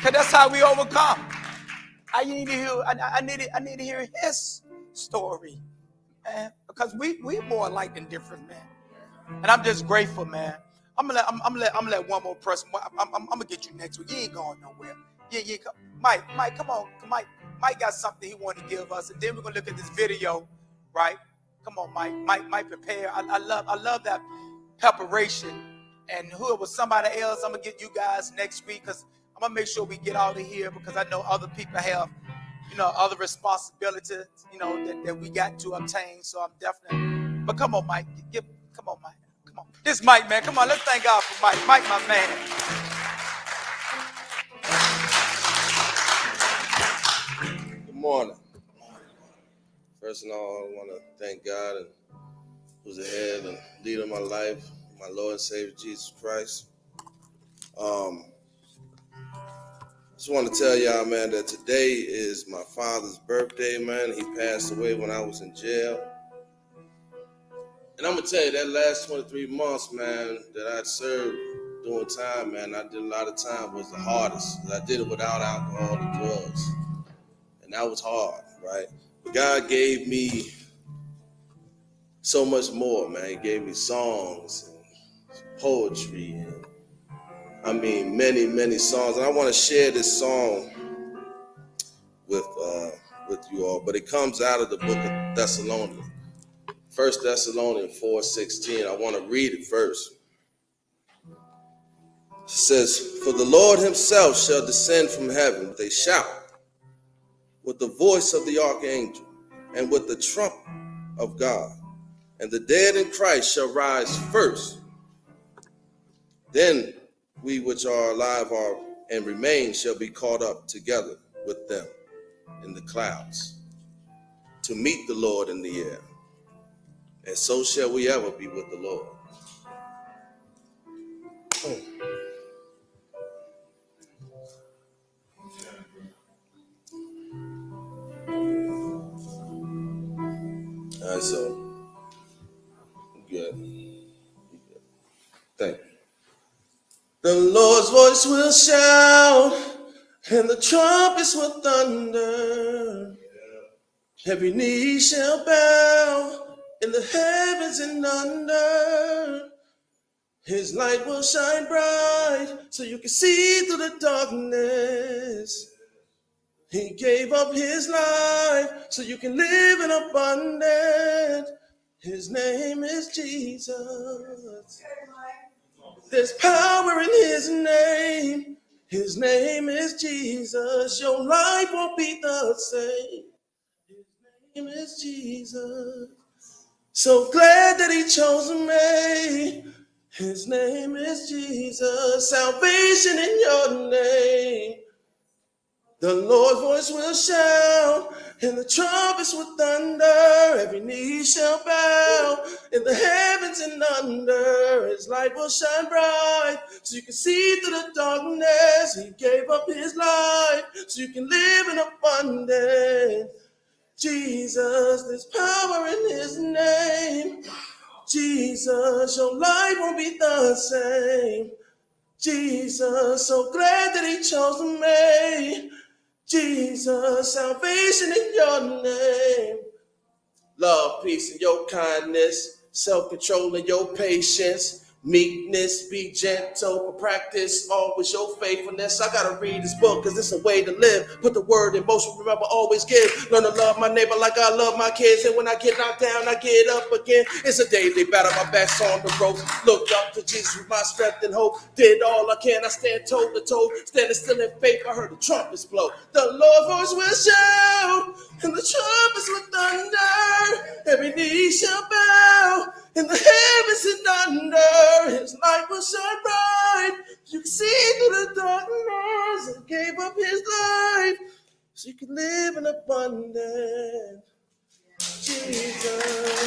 Cause that's how we overcome. I need to hear. I, I need. To, I need to hear his story, man. Because we we more alike than different, man. And I'm just grateful, man. I'm gonna let. I'm, I'm gonna let. I'm gonna let one more person. I'm, I'm, I'm gonna get you next week. You ain't going nowhere. Yeah, yeah. Mike, Mike, come on, Mike. Mike got something he wanted to give us, and then we're gonna look at this video, right? Come on, Mike. Mike, Mike, prepare. I, I love, I love that preparation. And who it was somebody else, I'm gonna get you guys next week because I'm gonna make sure we get out of here because I know other people have, you know, other responsibilities, you know, that, that we got to obtain. So I'm definitely. But come on, Mike. Give, come on, Mike. Come on. This Mike, man. Come on. Let's thank God for Mike. Mike, my man. Good morning. First of all, I want to thank God and who's ahead and leader of my life, my Lord and Savior Jesus Christ. Um, just want to tell y'all, man, that today is my father's birthday, man. He passed away when I was in jail. And I'm gonna tell you that last 23 months, man, that I served doing time, man, I did a lot of time was the hardest. I did it without alcohol and drugs. And that was hard, right? God gave me so much more, man. He gave me songs and poetry and I mean many, many songs. And I want to share this song with uh with you all, but it comes out of the book of Thessalonians. First Thessalonians 4 16. I want to read it first. It says, For the Lord himself shall descend from heaven with a shout, with the voice of the archangel, and with the trump of God. And the dead in Christ shall rise first. Then we which are alive are and remain shall be caught up together with them in the clouds to meet the Lord in the air. And so shall we ever be with the Lord. All right, so good. Thank you. The Lord's voice will shout, and the trumpets will thunder. Every knee shall bow in the heavens and under. His light will shine bright so you can see through the darkness. He gave up his life so you can live in abundance. His name is Jesus. There's power in his name. His name is Jesus. Your life won't be the same. His name is Jesus. So glad that he chose me. His name is Jesus. Salvation in your name. The Lord's voice will shout, and the trumpets will thunder. Every knee shall bow in the heavens and under. His light will shine bright, so you can see through the darkness. He gave up his life, so you can live in abundance. Jesus, there's power in his name. Jesus, your life won't be the same. Jesus, so glad that he chose me. Jesus, salvation in your name. Love, peace, and your kindness, self control, and your patience. Meekness, be gentle, practice always your faithfulness. I gotta read this book because it's a way to live. Put the word in motion, remember, always give. Learn to love my neighbor like I love my kids. And when I get knocked down, I get up again. It's a daily battle, my back's on the ropes. Looked up to Jesus with my strength and hope. Did all I can, I stand toe to toe. Standing still in faith, I heard the trumpets blow. The Lord voice will shout, and the trumpets will thunder. Every knee shall bow in the heavens and under. His light was shine bright. You can see through the darkness and gave up his life so you could live in abundance. Jesus.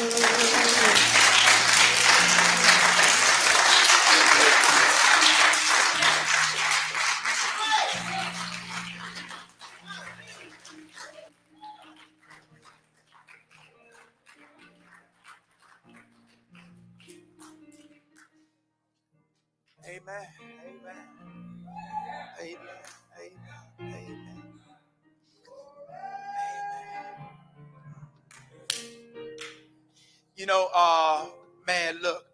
Amen. Amen. Amen. Amen. Amen. You know, uh, man, look,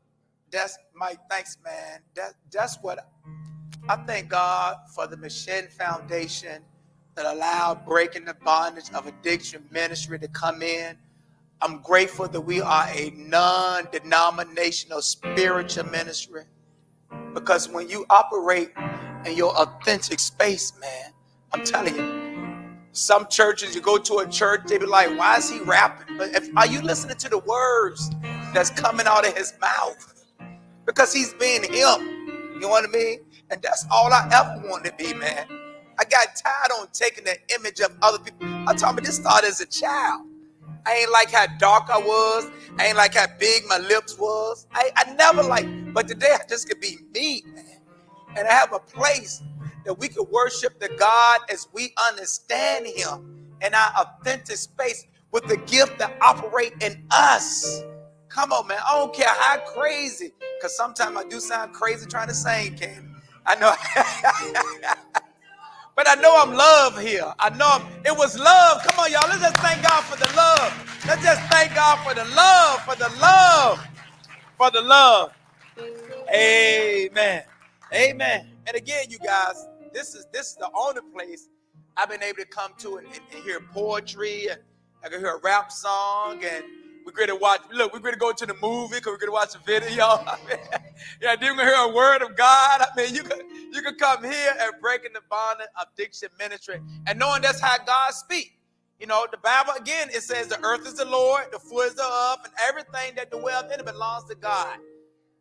that's Mike. Thanks, man. That that's what I thank God for the McShin Foundation that allowed breaking the bondage of addiction ministry to come in. I'm grateful that we are a non-denominational spiritual ministry because when you operate in your authentic space, man, I'm telling you, some churches, you go to a church, they be like, why is he rapping? But if, are you listening to the words that's coming out of his mouth? Because he's being him. You know what I mean? And that's all I ever wanted to be, man. I got tired on taking the image of other people. I'm talking about this started as a child. I ain't like how dark I was. I ain't like how big my lips was. I, I never like, but today I just could be me, man. And I have a place that we could worship the God as we understand him in our authentic space with the gift that operate in us. Come on, man. I don't care how crazy, because sometimes I do sound crazy trying to sing, Candy. I know. but I know I'm love here. I know I'm, it was love. Come on, y'all. Let's just thank God for the love. Let's just thank God for the love, for the love, for the love. Amen. Amen. And again, you guys, this is this is the only place I've been able to come to and, and, and hear poetry and I can hear a rap song and we're going to watch. Look, we're going to go to the movie because we're going to watch a video. Yeah, then we're to hear a word of God. I mean, you could you could come here and breaking the bond of diction ministry and knowing that's how God speaks. You know, the Bible again it says the earth is the Lord, the full is thereof, and everything that dwells in it belongs to God.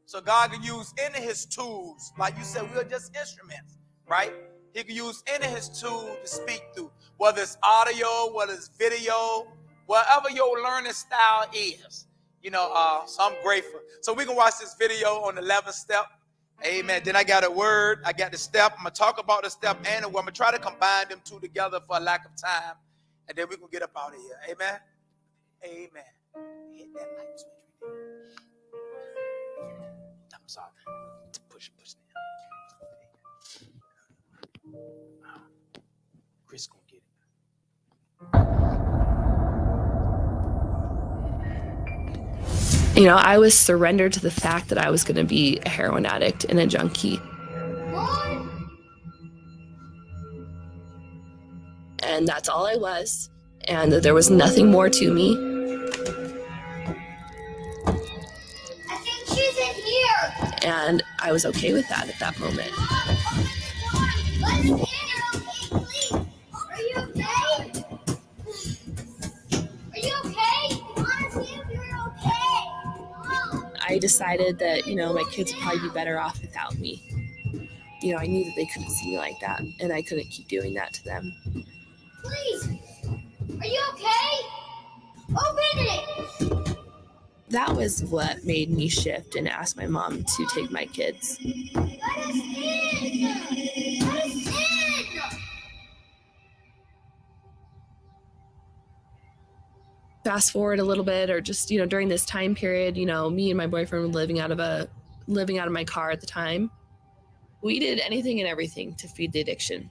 So God can use any of His tools, like you said, we're just instruments, right? He can use any of His tools to speak through, whether it's audio, whether it's video, whatever your learning style is. You know, uh, so I'm grateful. So we can watch this video on the 11th step. Amen. Then I got a word. I got the step. I'm gonna talk about the step and the word. I'm gonna try to combine them two together for a lack of time, and then we can get up out of here. Amen. Amen. Hit that light switch. I'm sorry. Push, push down. Chris gonna get You know, I was surrendered to the fact that I was going to be a heroin addict and a junkie. And that's all I was. And that there was nothing more to me. I think she's in here. And I was okay with that at that moment. I decided that, you know, my kids would probably be better off without me. You know, I knew that they couldn't see me like that, and I couldn't keep doing that to them. Please. Are you okay? Open it. That was what made me shift and ask my mom to take my kids. Let us in. Let us in. Fast forward a little bit or just you know during this time period you know me and my boyfriend were living out of a living out of my car at the time. We did anything and everything to feed the addiction.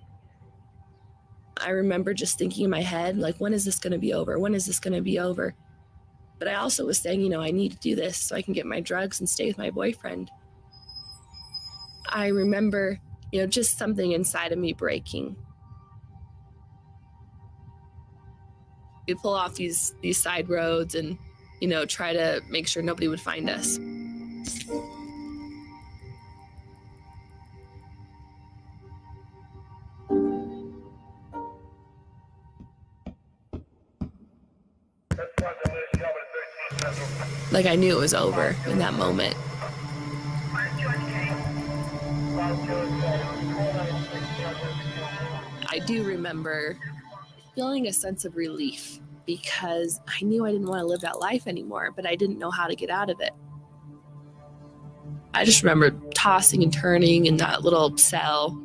I remember just thinking in my head like when is this going to be over? When is this going to be over? But i also was saying you know i need to do this so i can get my drugs and stay with my boyfriend. I remember you know just something inside of me breaking we'd pull off these these side roads and you know try to make sure nobody would find us. Like i knew it was over in that moment. I do remember feeling a sense of relief because I knew I didn't want to live that life anymore, but I didn't know how to get out of it. I just remember tossing and turning in that little cell,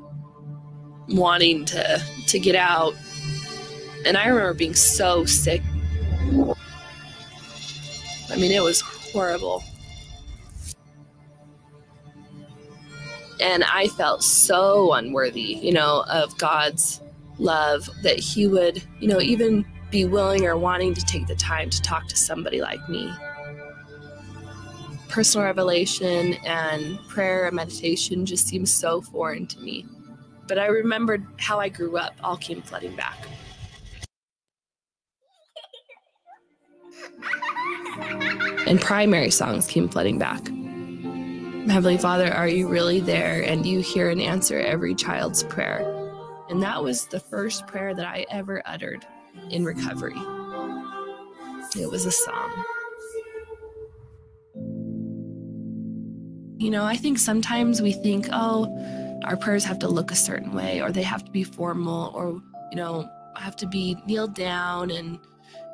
wanting to to get out. And I remember being so sick. I mean, it was horrible. And I felt so unworthy, you know, of God's love that he would, you know, even be willing or wanting to take the time to talk to somebody like me. Personal revelation and prayer and meditation just seemed so foreign to me. But I remembered how I grew up, all came flooding back. And primary songs came flooding back. Heavenly Father, are you really there? And you hear and answer every child's prayer? And that was the first prayer that I ever uttered in recovery. It was a song. You know, I think sometimes we think, oh, our prayers have to look a certain way or they have to be formal or, you know, have to be kneeled down and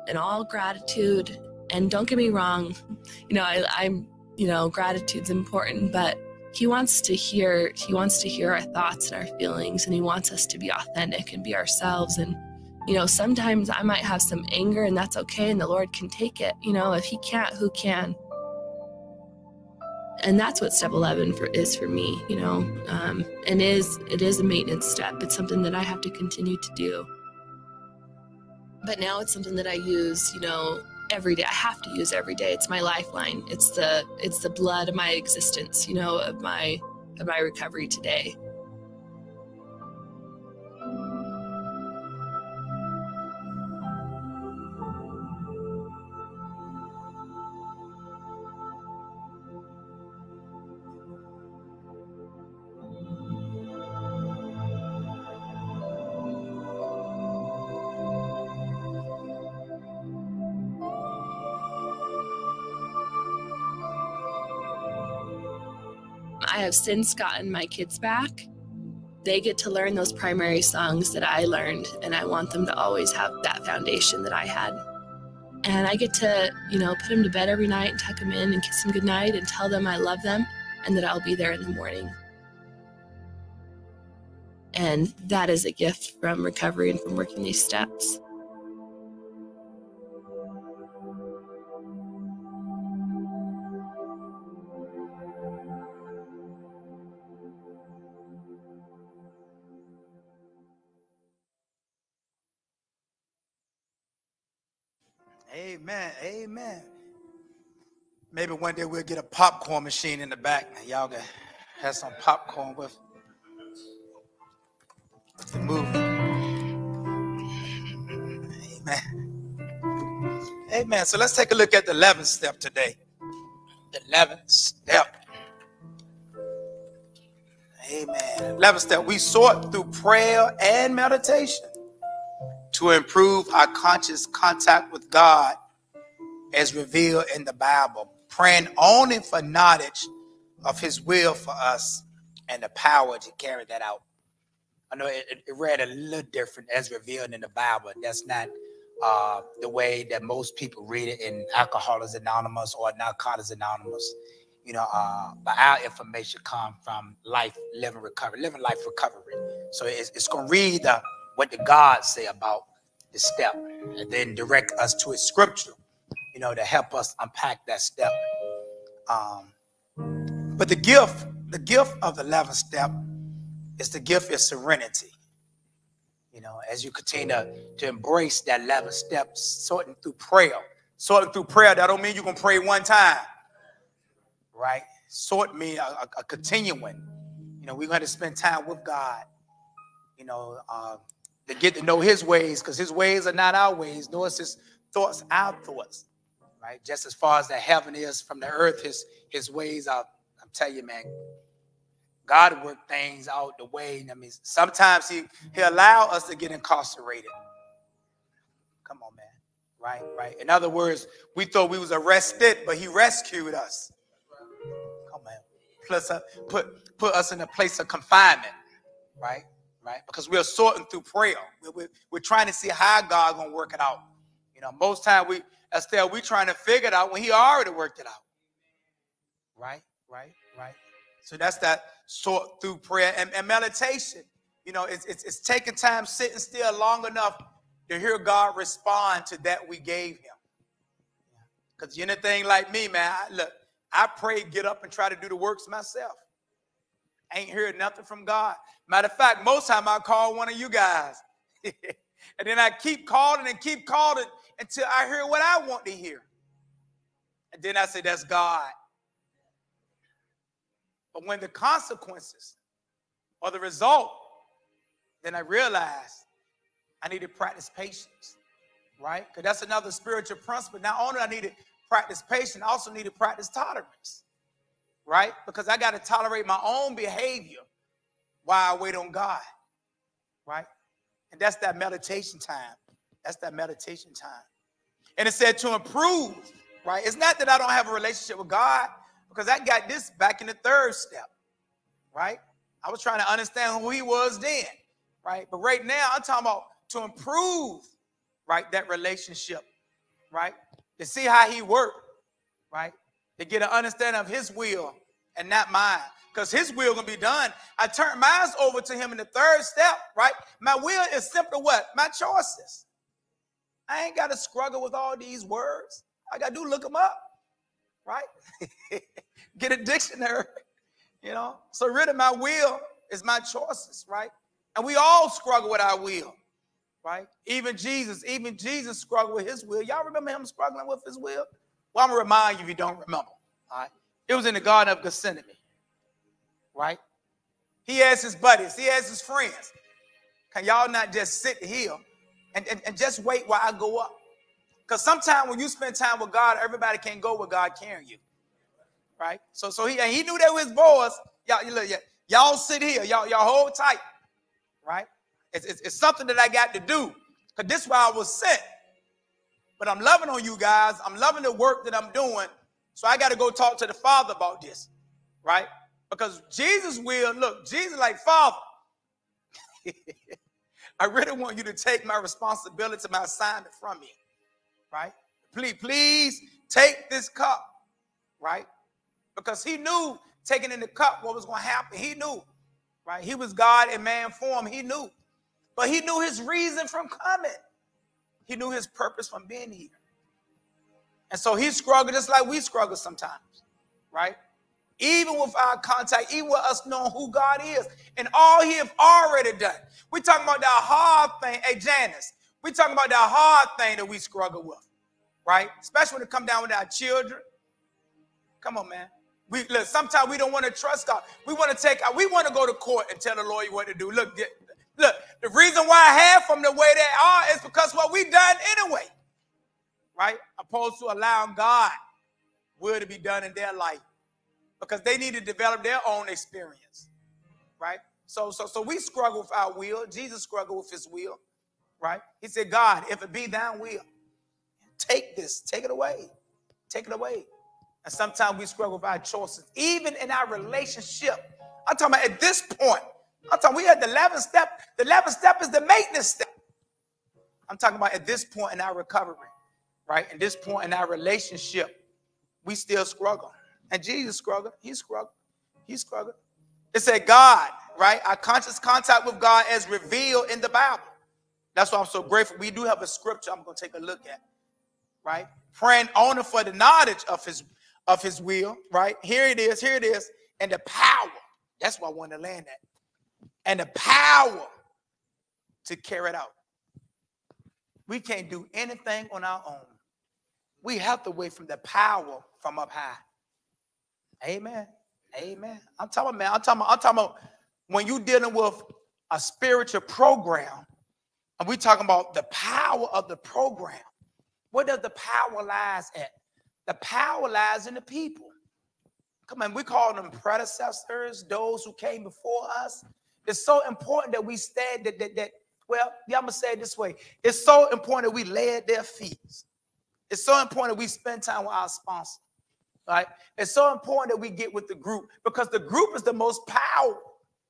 in all gratitude. And don't get me wrong, you know, I, I'm, you know, gratitude's important, but he wants to hear he wants to hear our thoughts and our feelings and he wants us to be authentic and be ourselves. And you know sometimes i might have some anger and that's okay and the lord can take it. You know if he can't who can? And that's what step 11 for, is for me you know um, and is it is a maintenance step. It's something that i have to continue to do. But now it's something that i use you know every day. I have to use every day. It's my lifeline. It's the it's the blood of my existence you know of my of my recovery today Have since gotten my kids back. They get to learn those primary songs that I learned, and I want them to always have that foundation that I had. And I get to, you know, put them to bed every night and tuck them in and kiss them goodnight and tell them I love them and that I'll be there in the morning. And that is a gift from recovery and from working these steps. Amen. Amen. Maybe one day we'll get a popcorn machine in the back and y'all can have some popcorn with, the movie. Amen. Amen. So let's take a look at the 11th step today. The 11th step. Amen. 11th step. We sort through prayer and meditation to improve our conscious contact with God as revealed in the Bible, praying only for knowledge of His will for us and the power to carry that out. I know it, it read a little different as revealed in the Bible. That's not uh, the way that most people read it in Alcoholics Anonymous or Narcotics Anonymous. You know, uh, but our information come from life, living recovery, living life recovery. So it's, it's going to read the, what the God say about the step, and then direct us to His scripture you know, to help us unpack that step. Um, but the gift, the gift of the 11th step is the gift of serenity. You know, as you continue to, to embrace that 11th step, sorting through prayer. Sorting through prayer, that don't mean you're going to pray one time, right? Sort mean a, a, a continuing. You know, we're going to spend time with God, you know, uh, to get to know his ways because his ways are not our ways, nor is his thoughts our thoughts right? Just as far as the heaven is from the earth, his his ways are. I'm telling you, man, God work things out the way. I mean, sometimes he he allow us to get incarcerated. Come on, man. Right, right. In other words, we thought we was arrested, but he rescued us. Come on, plus uh, put put us in a place of confinement, right? Right, because we're sorting through prayer. We're, we're, we're trying to see how God gonna work it out. You know, most time we Estelle, we trying to figure it out when he already worked it out. Right, right, right. So that's that sort through prayer and, and meditation. You know, it's, it's, it's taking time sitting still long enough to hear God respond to that we gave him. Because anything like me, man, I, look, I pray, get up and try to do the works myself. I ain't heard nothing from God. Matter of fact, most time I call one of you guys. and then I keep calling and keep calling until I hear what I want to hear. And then I say, that's God. But when the consequences or the result, then I realize I need to practice patience, right? Because that's another spiritual principle. Not only I need to practice patience, I also need to practice tolerance, right? Because I got to tolerate my own behavior while I wait on God, right? And that's that meditation time. That's that meditation time. And it said to improve, right? It's not that I don't have a relationship with God, because I got this back in the third step, right? I was trying to understand who he was then, right? But right now, I'm talking about to improve, right, that relationship right? To see how he worked, right? To get an understanding of his will and not mine. Because his will gonna be done. I turn mine over to him in the third step, right? My will is simply what? My choices. I ain't got to struggle with all these words. I got to do look them up, right? Get a dictionary, you know. So really, my will is my choices, right? And we all struggle with our will, right? Even Jesus, even Jesus struggled with his will. Y'all remember him struggling with his will? Well, I'm gonna remind you if you don't remember. All right. It was in the Garden of Gethsemane, right? He has his buddies, he has his friends. Can y'all not just sit here and, and, and just wait while I go up? Because sometimes when you spend time with God, everybody can't go with God carrying you. Right? So so he and he knew that with his boys. Y'all, y'all sit here, y'all, y'all hold tight. Right? It's, it's, it's something that I got to do. Because this is why I was sent. But I'm loving on you guys. I'm loving the work that I'm doing. So I got to go talk to the Father about this. Right? Because Jesus will, look, Jesus like, Father, I really want you to take my responsibility, my assignment from me right? Please, please take this cup, right? Because he knew taking in the cup what was going to happen. He knew, right? He was God in man form. He knew. But he knew his reason from coming. He knew his purpose from being here. And so he struggled just like we struggle sometimes, right? Even with our contact, even with us knowing who God is and all he have already done. We're talking about that hard thing. Hey, Janice, we're talking about that hard thing that we struggle with, right? Especially when it come down with our children. Come on, man. We look. Sometimes we don't want to trust God. We want to take. We want to go to court and tell the lawyer what to do. Look, look. The reason why I have them the way they are is because what we done anyway, right? Opposed to allowing God will to be done in their life because they need to develop their own experience, right? So, so, so we struggle with our will. Jesus struggled with his will right? He said, God, if it be thine will, take this, take it away, take it away. And sometimes we struggle with our choices, even in our relationship. I'm talking about at this point. I'm talking, we had the 11th step. The 11th step is the maintenance step. I'm talking about at this point in our recovery, right? At this point in our relationship, we still struggle. And Jesus struggled. He struggled. He struggled. It said God, right? Our conscious contact with God as revealed in the Bible. That's why I'm so grateful. We do have a scripture I'm going to take a look at, right? Praying only for the knowledge of his of his will, right? Here it is, here it is, and the power. That's why I want to land at. And the power to carry it out. We can't do anything on our own. We have to wait from the power from up high. Amen. Amen. I'm talking, man. I'm talking, I'm talking about when you're dealing with a spiritual program and we're talking about the power of the program. Where does the power lies at? The power lies in the people. Come on, we call them predecessors, those who came before us. It's so important that we stand that that, that well, yeah, I'm gonna say it this way. It's so important that we lay at their feet. It's so important that we spend time with our sponsor. Right? It's so important that we get with the group because the group is the most powerful,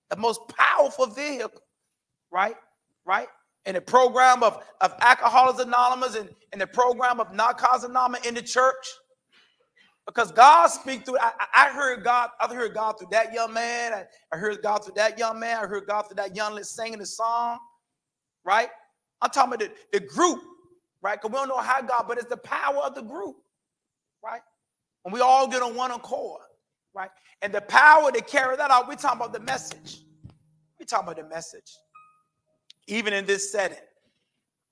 the most powerful vehicle, right? Right? in the program of, of Alcoholics Anonymous and in the program of Narcotics Anonymous in the church. Because God speaks through, I, I, heard God, I heard God through that young man. I, I heard God through that young man. I heard God through that young lady singing the song, right? I'm talking about the, the group, right? Because we don't know how God, but it's the power of the group, right? And we all get on one accord, right? And the power to carry that out, we're talking about the message. We're talking about the message even in this setting,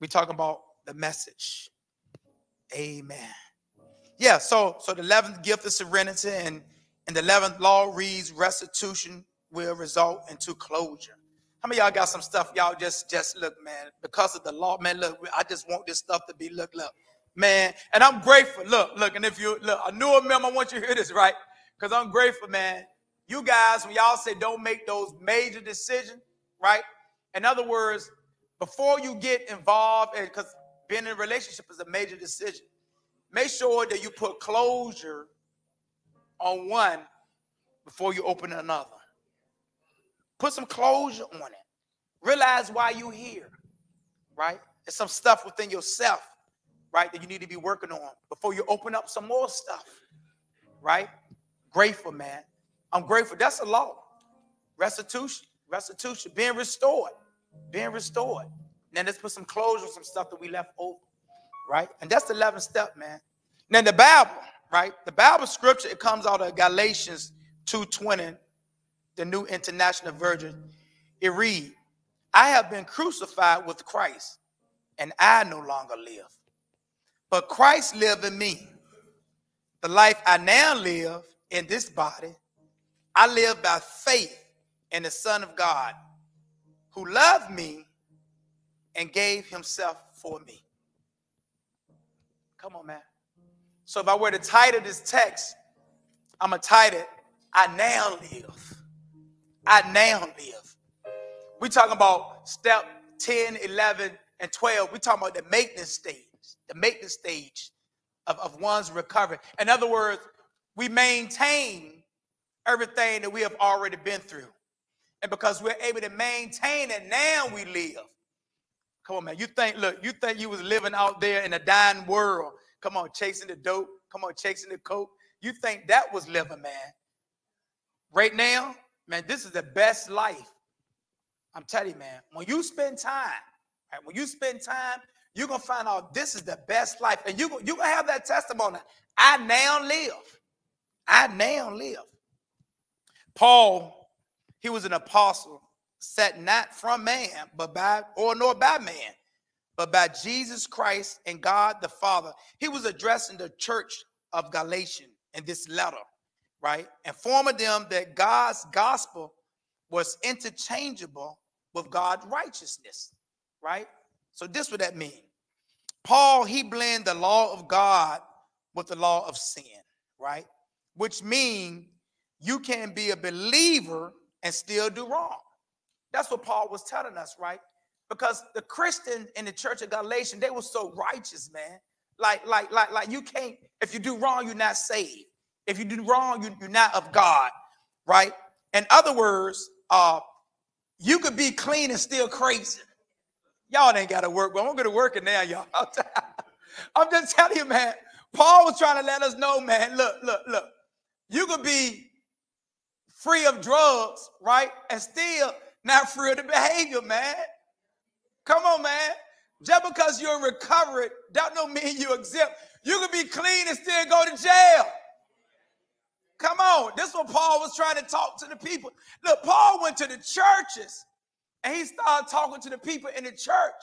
we're talking about the message. Amen. Yeah, so so the 11th gift of serenity and, and the 11th law reads restitution will result into closure. How many y'all got some stuff y'all just just look, man, because of the law, man, look, I just want this stuff to be look, look, man. And I'm grateful. Look, look, and if you look, a newer member, I want you to hear this, right? Because I'm grateful, man. You guys, when y'all say don't make those major decisions, right? In other words, before you get involved, because being in a relationship is a major decision, make sure that you put closure on one before you open another. Put some closure on it. Realize why you're here, right? There's some stuff within yourself right, that you need to be working on before you open up some more stuff, right? Grateful, man. I'm grateful. That's a law. Restitution, restitution, being restored, being restored. Then let's put some closure on some stuff that we left over, right? And that's the 11th step, man. Now the Bible, right? The Bible scripture, it comes out of Galatians 2.20, the New International Version. It reads, I have been crucified with Christ, and I no longer live. But Christ live in me. The life I now live in this body, I live by faith in the Son of God, who loved me and gave himself for me. Come on, man. So if I were to title this text, I'm going to title it, I now live. I now live. We're talking about step 10, 11, and 12. We're talking about the maintenance stage, the maintenance stage of, of one's recovery. In other words, we maintain everything that we have already been through. And because we're able to maintain it, now we live. Come on, man. You think, look, you think you was living out there in a dying world. Come on, chasing the dope. Come on, chasing the coke. You think that was living, man. Right now, man, this is the best life. I'm telling you, man, when you spend time, right, when you spend time, you're gonna find out this is the best life. And you, you're gonna have that testimony. I now live. I now live. Paul, he was an apostle, set not from man, but by or nor by man, but by Jesus Christ and God the Father. He was addressing the church of Galatian in this letter, right? Informing them that God's gospel was interchangeable with God's righteousness, right? So this what that mean. Paul, he blend the law of God with the law of sin, right? Which mean you can be a believer and still do wrong. That's what Paul was telling us, right? Because the Christian in the church of Galatians, they were so righteous, man. Like, like, like, like you can't, if you do wrong, you're not saved. If you do wrong, you, you're not of God, right? In other words, uh, you could be clean and still crazy. Y'all ain't got to work, but I'm going to work now, y'all. I'm just telling you, man. Paul was trying to let us know, man. Look, look, look. You could be free of drugs, right? And still not free of the behavior, man. Come on, man. Just because you're recovered, that don't mean you exempt. You could be clean and still go to jail. Come on. This is what Paul was trying to talk to the people. Look, Paul went to the churches and he started talking to the people in the church.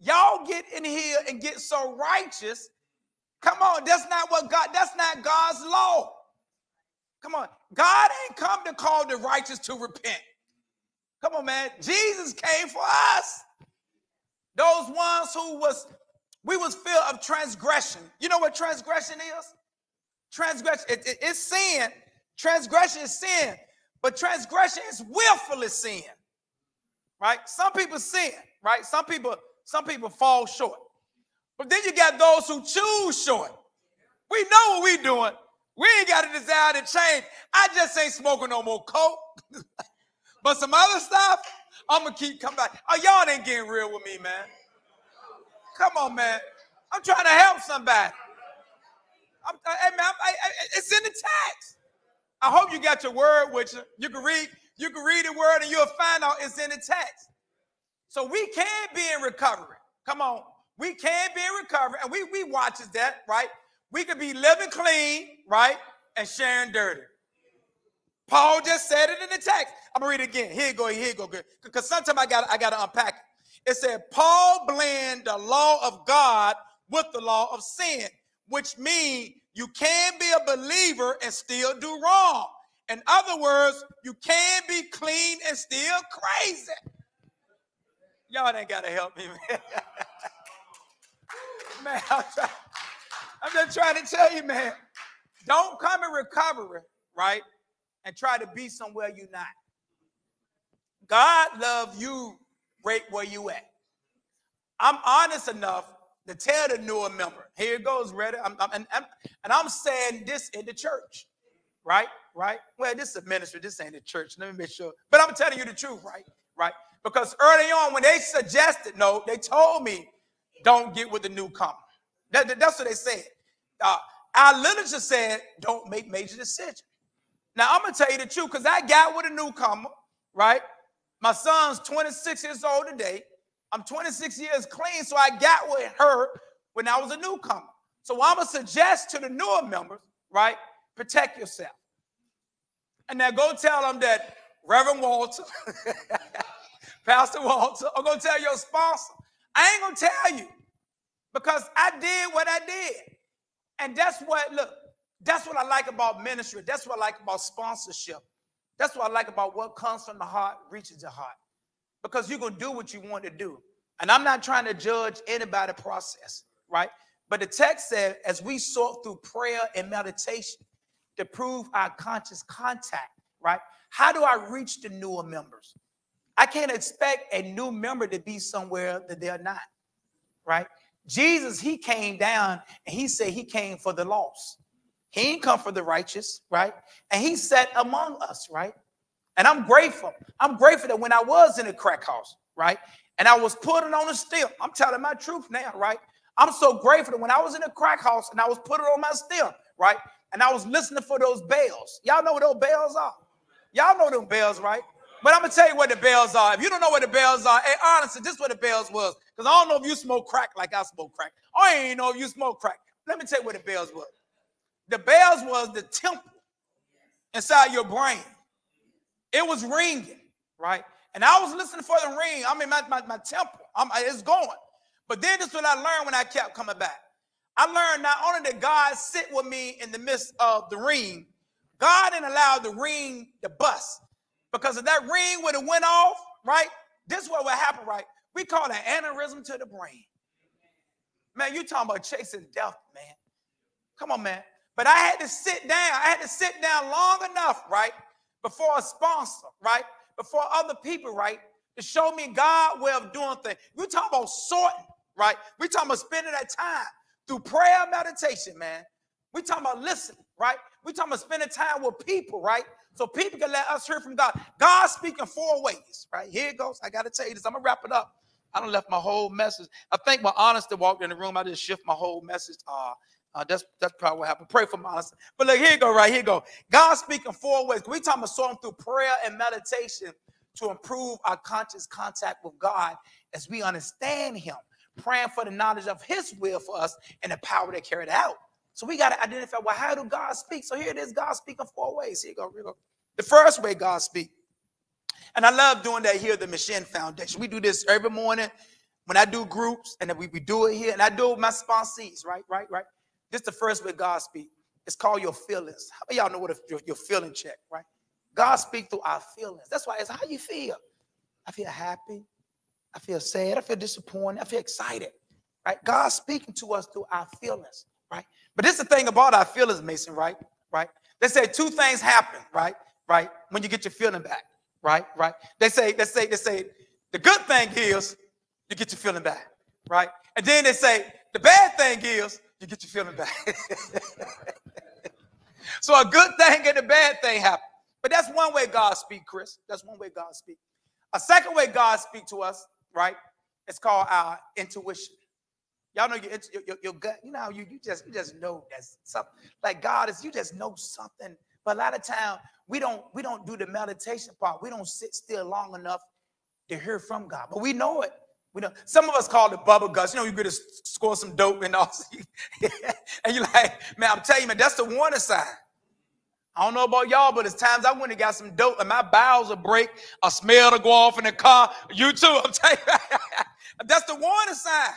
Y'all get in here and get so righteous. Come on, that's not what God, that's not God's law. Come on. God ain't come to call the righteous to repent. Come on, man. Jesus came for us. Those ones who was, we was filled of transgression. You know what transgression is? Transgression, it, it, it's sin. Transgression is sin. But transgression is willfully sin. Right? Some people sin, right? Some people, some people fall short. But then you got those who choose short. We know what we doing. We ain't got a desire to change. I just ain't smoking no more coke. but some other stuff, I'm gonna keep coming back. Oh, y'all ain't getting real with me, man. Come on, man. I'm trying to help somebody. I'm, man, I, I, it's in the text. I hope you got your word with you. You can read, you can read the word, and you'll find out it's in the text. So we can be in recovery. Come on, we can be in recovery, and we we watches that, right? We could be living clean, right? And sharing dirty. Paul just said it in the text. I'm gonna read it again. Here you go, here you go. Good. Because sometimes I got I gotta unpack it. It said, Paul blend the law of God with the law of sin, which means you can be a believer and still do wrong. In other words, you can be clean and still crazy. Y'all ain't gotta help me, man. man, I'm trying. I'm just trying to tell you, man. Don't come in recovery, right? And try to be somewhere you're not. God love you right where you at. I'm honest enough to tell the newer member. Here it goes, ready. I'm, I'm, and, and I'm saying this in the church, right? Right? Well, this is a ministry. This ain't a church. Let me make sure. But I'm telling you the truth, right? Right? Because early on, when they suggested, no, they told me, don't get with the newcomer. That, that- that's what they said. Uh, our literature said, don't make major decisions. Now, I'm going to tell you the truth because I got with a newcomer, right? My son's 26 years old today. I'm 26 years clean, so I got with her when I was a newcomer. So I'm going to suggest to the newer members, right? Protect yourself. And now go tell them that Reverend Walter, Pastor Walter, I'm going to tell your sponsor. I ain't going to tell you because I did what I did. And that's what, look, that's what I like about ministry. That's what I like about sponsorship. That's what I like about what comes from the heart reaches the heart. Because you're going to do what you want to do. And I'm not trying to judge anybody's process, right? But the text said, as we sought through prayer and meditation to prove our conscious contact, right? How do I reach the newer members? I can't expect a new member to be somewhere that they're not, right? Jesus, he came down and he said he came for the lost. He ain't come for the righteous, right? And he sat among us, right? And I'm grateful. I'm grateful that when I was in a crack house, right? And I was putting on a stem. I'm telling my truth now, right? I'm so grateful that when I was in a crack house and I was putting on my stem, right? And I was listening for those bells. Y'all know what those bells are. Y'all know them bells, right? But I'm gonna tell you what the bells are. If you don't know what the bells are, hey, honestly, this is what the bells was. Because I don't know if you smoke crack like I smoke crack. I ain't know if you smoke crack. Let me tell you what the bells was. The bells was the temple inside your brain. It was ringing, right? And I was listening for the ring. I mean, my, my, my temple, I'm, it's going. But then this is what I learned when I kept coming back. I learned not only did God sit with me in the midst of the ring, God didn't allow the ring to bust. Because if that ring would have went off, right? This is what would happen, right? We call it aneurysm to the brain. Man, you talking about chasing death, man. Come on, man. But I had to sit down. I had to sit down long enough, right? Before a sponsor, right? Before other people, right? To show me God way of doing things. We talking about sorting, right? We talking about spending that time through prayer meditation, man. We talking about listening, right? We talking about spending time with people, right? So people can let us hear from God. God speaking four ways, right? Here it goes. I got to tell you this. I'm gonna wrap it up. I don't left my whole message. I think my honesty walked in the room. I just shift my whole message. Uh, uh, that's that's probably what happened. Pray for my honesty. But look, here you go, right here you go. God speaking four ways. We talking about sorting through prayer and meditation to improve our conscious contact with God as we understand Him, praying for the knowledge of His will for us and the power to carry it out. So we got to identify, well, how do God speak? So here it is, God speaking four ways. Here you go, here you go. The first way God speak, and I love doing that here at the McShin Foundation. We do this every morning when I do groups, and we, we do it here, and I do it with my sponsees, right, right, right. This is the first way God speak. It's called your feelings. How y'all know what a, your, your feeling check, right? God speak through our feelings. That's why it's how you feel. I feel happy. I feel sad. I feel disappointed. I feel excited, right? God's speaking to us through our feelings, right? But this is the thing about our feelings, Mason, right? Right? They say two things happen, right? Right? When you get your feeling back, right? Right? They say, they say, they say, the good thing is you get your feeling back, right? And then they say the bad thing is you get your feeling back. so a good thing and a bad thing happen. But that's one way God speak, Chris. That's one way God speak. A second way God speak to us, right? It's called our intuition. Y'all know your, your, your, your gut. You know, you, you just you just know that's something. Like God is, you just know something. But a lot of time we don't we don't do the meditation part. We don't sit still long enough to hear from God. But we know it. We know some of us call it bubble guts. You know, you get to score some dope and all, and you're like, man, I'm telling you, man, that's the warning sign. I don't know about y'all, but it's times I went and got some dope and my bowels will break, a smell to go off in the car. You too, I'm telling you. that's the warning sign.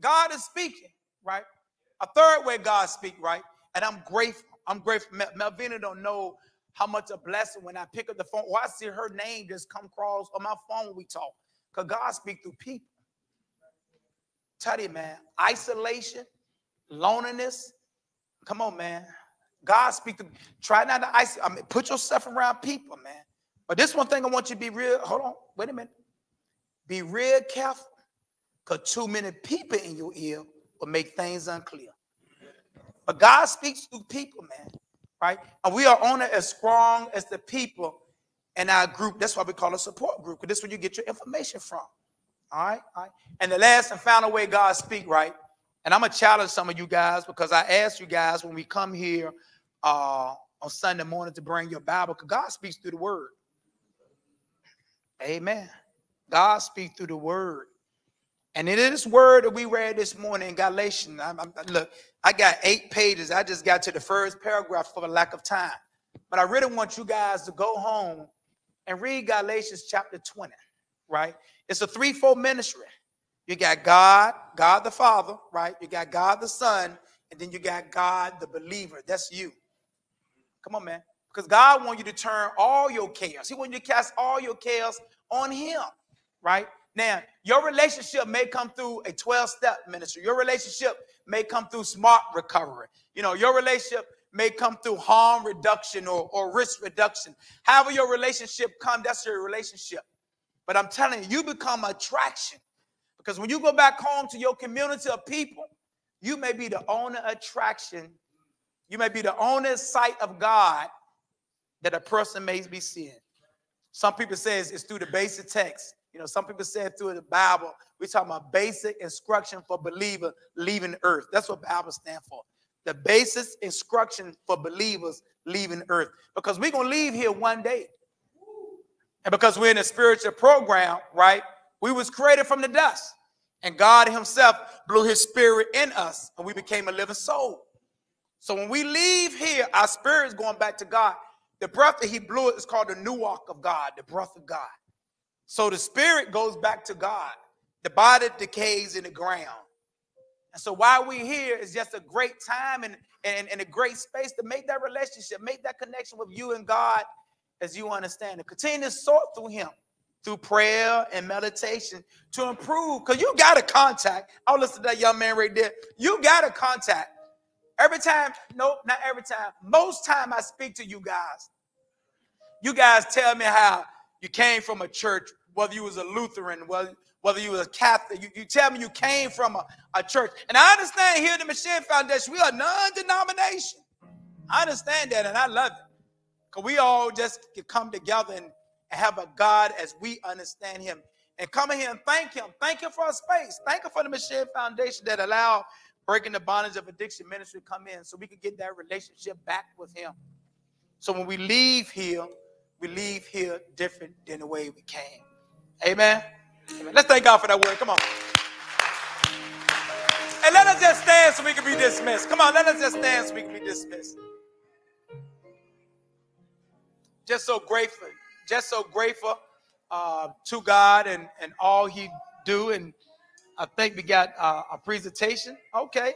God is speaking, right? A third way God speak, right? And I'm grateful. I'm grateful. Mel- Melvina don't know how much a blessing when I pick up the phone or I see her name just come across on my phone when we talk. Because God speak through people. Tell you, man, isolation, loneliness. Come on, man. God speak to try not to isolate. I mean, put yourself around people, man. But this one thing I want you to be real. Hold on, wait a minute. Be real careful. Because too many people in your ear will make things unclear. But God speaks through people, man. Right? And we are only as strong as the people in our group. That's why we call a support group, because this is where you get your information from. All right, all right. And the last and final way God speak, right? And I'm gonna challenge some of you guys because I asked you guys when we come here uh, on Sunday morning to bring your Bible, because God speaks through the word. Amen. God speaks through the word. And in this word that we read this morning in Galatians, I'm, I'm- look, I got eight pages. I just got to the first paragraph for the lack of time. But I really want you guys to go home and read Galatians chapter 20, right? It's a threefold ministry. You got God, God the Father, right? You got God the Son, and then you got God the believer. That's you. Come on, man. Because God wants you to turn all your chaos. He wants you to cast all your chaos on Him, right? Now, your relationship may come through a 12 step ministry. Your relationship may come through smart recovery. You know, your relationship may come through harm reduction or, or risk reduction. However, your relationship come, that's your relationship. But I'm telling you, you become attraction. Because when you go back home to your community of people, you may be the owner attraction. You may be the owner sight of God that a person may be seeing. Some people say it's, through the basic text. You know, some people say through the Bible. We're talking about basic instruction for believer leaving earth. That's what Bible stand for. The basic instruction for believers leaving earth. Because we're gonna leave here one day. And because we're in a spiritual program, right? We was created from the dust. And God Himself blew His spirit in us, and we became a living soul. So when we leave here, our spirit is going back to God. The breath that He blew is called the ruach of God, the breath of God. So the spirit goes back to God. The body decays in the ground. And so while we're here, it's just a great time and, and, and a great space to make that relationship, make that connection with you and God as you understand it. Continue to sort through Him through prayer and meditation to improve. Because you got to contact. I'll listen to that young man right there. You got to contact. Every time, nope, not every time. Most time I speak to you guys, you guys tell me how you came from a church, whether you was a Lutheran, whether, whether you was a Catholic. You, you tell me you came from a, a church. And I understand here at the McShin Foundation, we are non-denomination. I understand that and I love it. Because we all just can come together and and have a God as we understand him. And come in here and thank him. Thank him for a space. Thank him for the McShin Foundation that allowed breaking the bondage of addiction ministry to come in so we could get that relationship back with him. So when we leave here, we leave here different than the way we came. Amen. Amen. Let's thank God for that word. Come on. And let us just stand so we can be dismissed. Come on, let us just stand so we can be dismissed. Just so grateful just so grateful uh, to God and, and all He do. And I think we got uh, a presentation. Okay.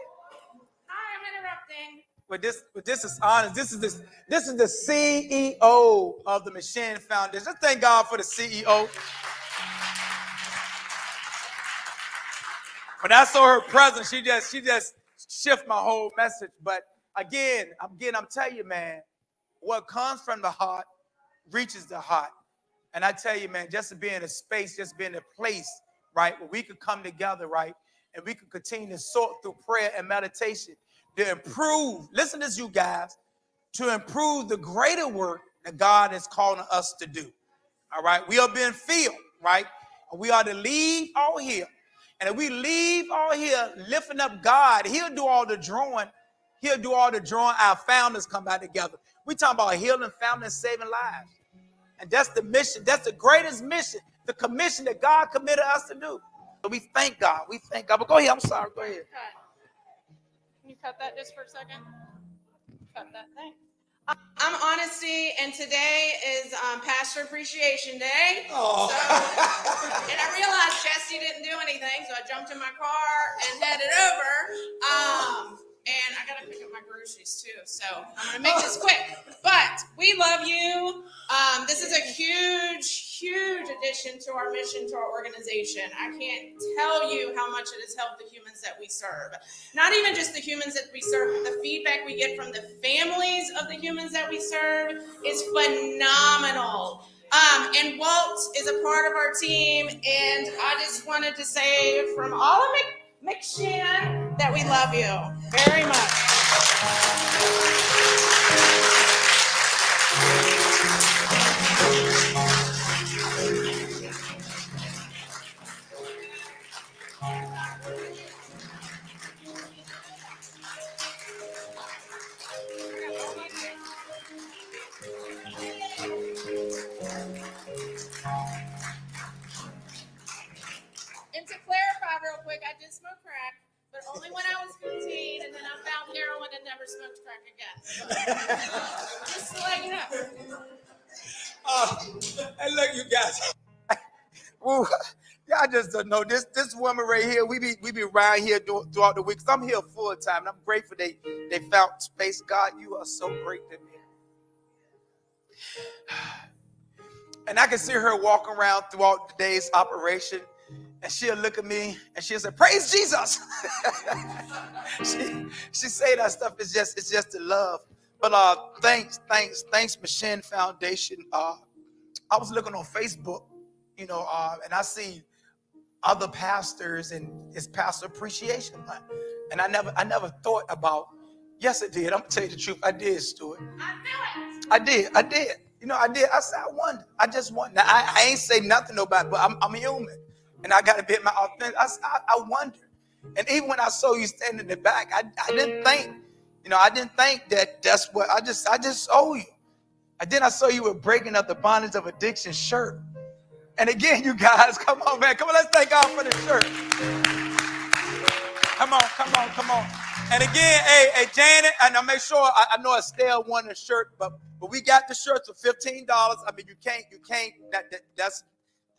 Hi, I'm interrupting. But this, but this is honest. This is this, this is the CEO of the McShin Foundation. Let's thank God for the CEO. When I saw her present, she just she just shift my whole message. But again, again, I'm telling you, man, what comes from the heart reaches the heart. And I tell you, man, just to be in a space, just be in a place, right, where we could come together, right, and we could continue to sort through prayer and meditation to improve, listen to you guys, to improve the greater work that God is calling us to do. All right, we are being filled, right? We are to leave all here. And if we leave all here lifting up God, He'll do all the drawing. He'll do all the drawing. Our founders come back together. We talking about healing, founding, saving lives. And that's the mission. That's the greatest mission, the commission that God committed us to do. So we thank God. We thank God. But go ahead. I'm sorry. Go ahead. Cut. Can you cut that just for a second? Cut that thing. I'm Honesty, and today is um, Pastor Appreciation Day. Oh. So, and I realized Chastity didn't do anything, so I jumped in my car and headed over. Um, and I gotta pick up my groceries too, so I'm gonna make this quick. But we love you. Um, this is a huge, huge addition to our mission, to our organization. I can't tell you how much it has helped the humans that we serve. Not even just the humans that we serve, but the feedback we get from the families of the humans that we serve is phenomenal. Um, and Walt is a part of our team, and I just wanted to say from all of Mc- McShin that we love you very much. And to clarify real quick, I did smoke back again. Just to let you know. Uh, and look, you guys. Woo, y'all just don't know this. This woman right here, we be we be around here do, throughout the week. i I'm here full time. And I'm grateful they they found space. God, you are so great to me. And I can see her walking around throughout the day's operation, and she'll look at me and she'll say, "Praise Jesus." she she say that stuff is just it's just the love. But uh, thanks, thanks, thanks, McShin Foundation. Uh, I was looking on Facebook, you know, uh, and I see other pastors and it's pastor appreciation month. And I never, I never thought about. Yes, I did. I'm gonna tell you the truth. I did, Stuart. I knew it. I did. I did. You know, I did. I said, I wonder. I just wonder. Now, I, I ain't say nothing about it, but I'm, I'm human. And I got to bit my authentic. I, I, I wonder. And even when I saw you standing in the back, I, I didn't think, you know, I didn't think that that's what, I just, I just saw you. And then I saw you were breaking up the bondage of addiction shirt. And again, you guys, come on, man. Come on, let's thank God for the shirt. Come on, come on, come on. And again, hey, hey, Janet, and I make sure I, I know Estelle won a shirt, but but we got the shirts for fifteen dollars. I mean, you can't, you can't. That, that that's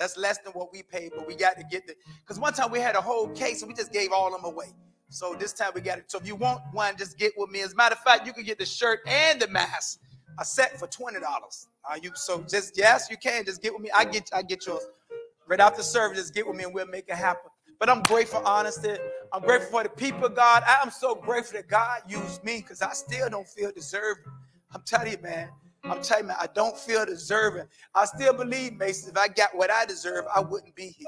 that's less than what we paid, but we got to get the. Because one time we had a whole case and we just gave all of them away. So this time we got it. So if you want one, just get with me. As a matter of fact, you can get the shirt and the mask, a set for twenty dollars. Uh, you so just yes, you can just get with me. I get I get yours right after service. Just get with me and we'll make it happen. But I'm grateful, honestly. I'm grateful for the people, God. I'm so grateful that God used me because I still don't feel deserving. I'm telling you, man. I'm mm. telling you, I don't feel deserving. I still believe, Mason, if I got what I deserve, I wouldn't be here.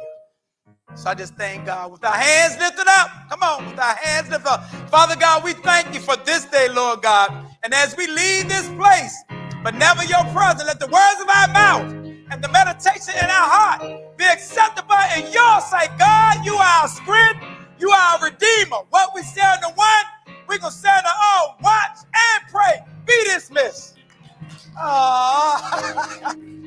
So I just thank God. With our hands lifted up, come on, with our hands lifted up. Father God, we thank you for this day, Lord God. And as we leave this place, but never your presence, let the words of our mouth and the meditation in our heart be acceptable in your sight. God, you are our strength. You are our redeemer. What we say the one, we're going to say the all. Watch Aww.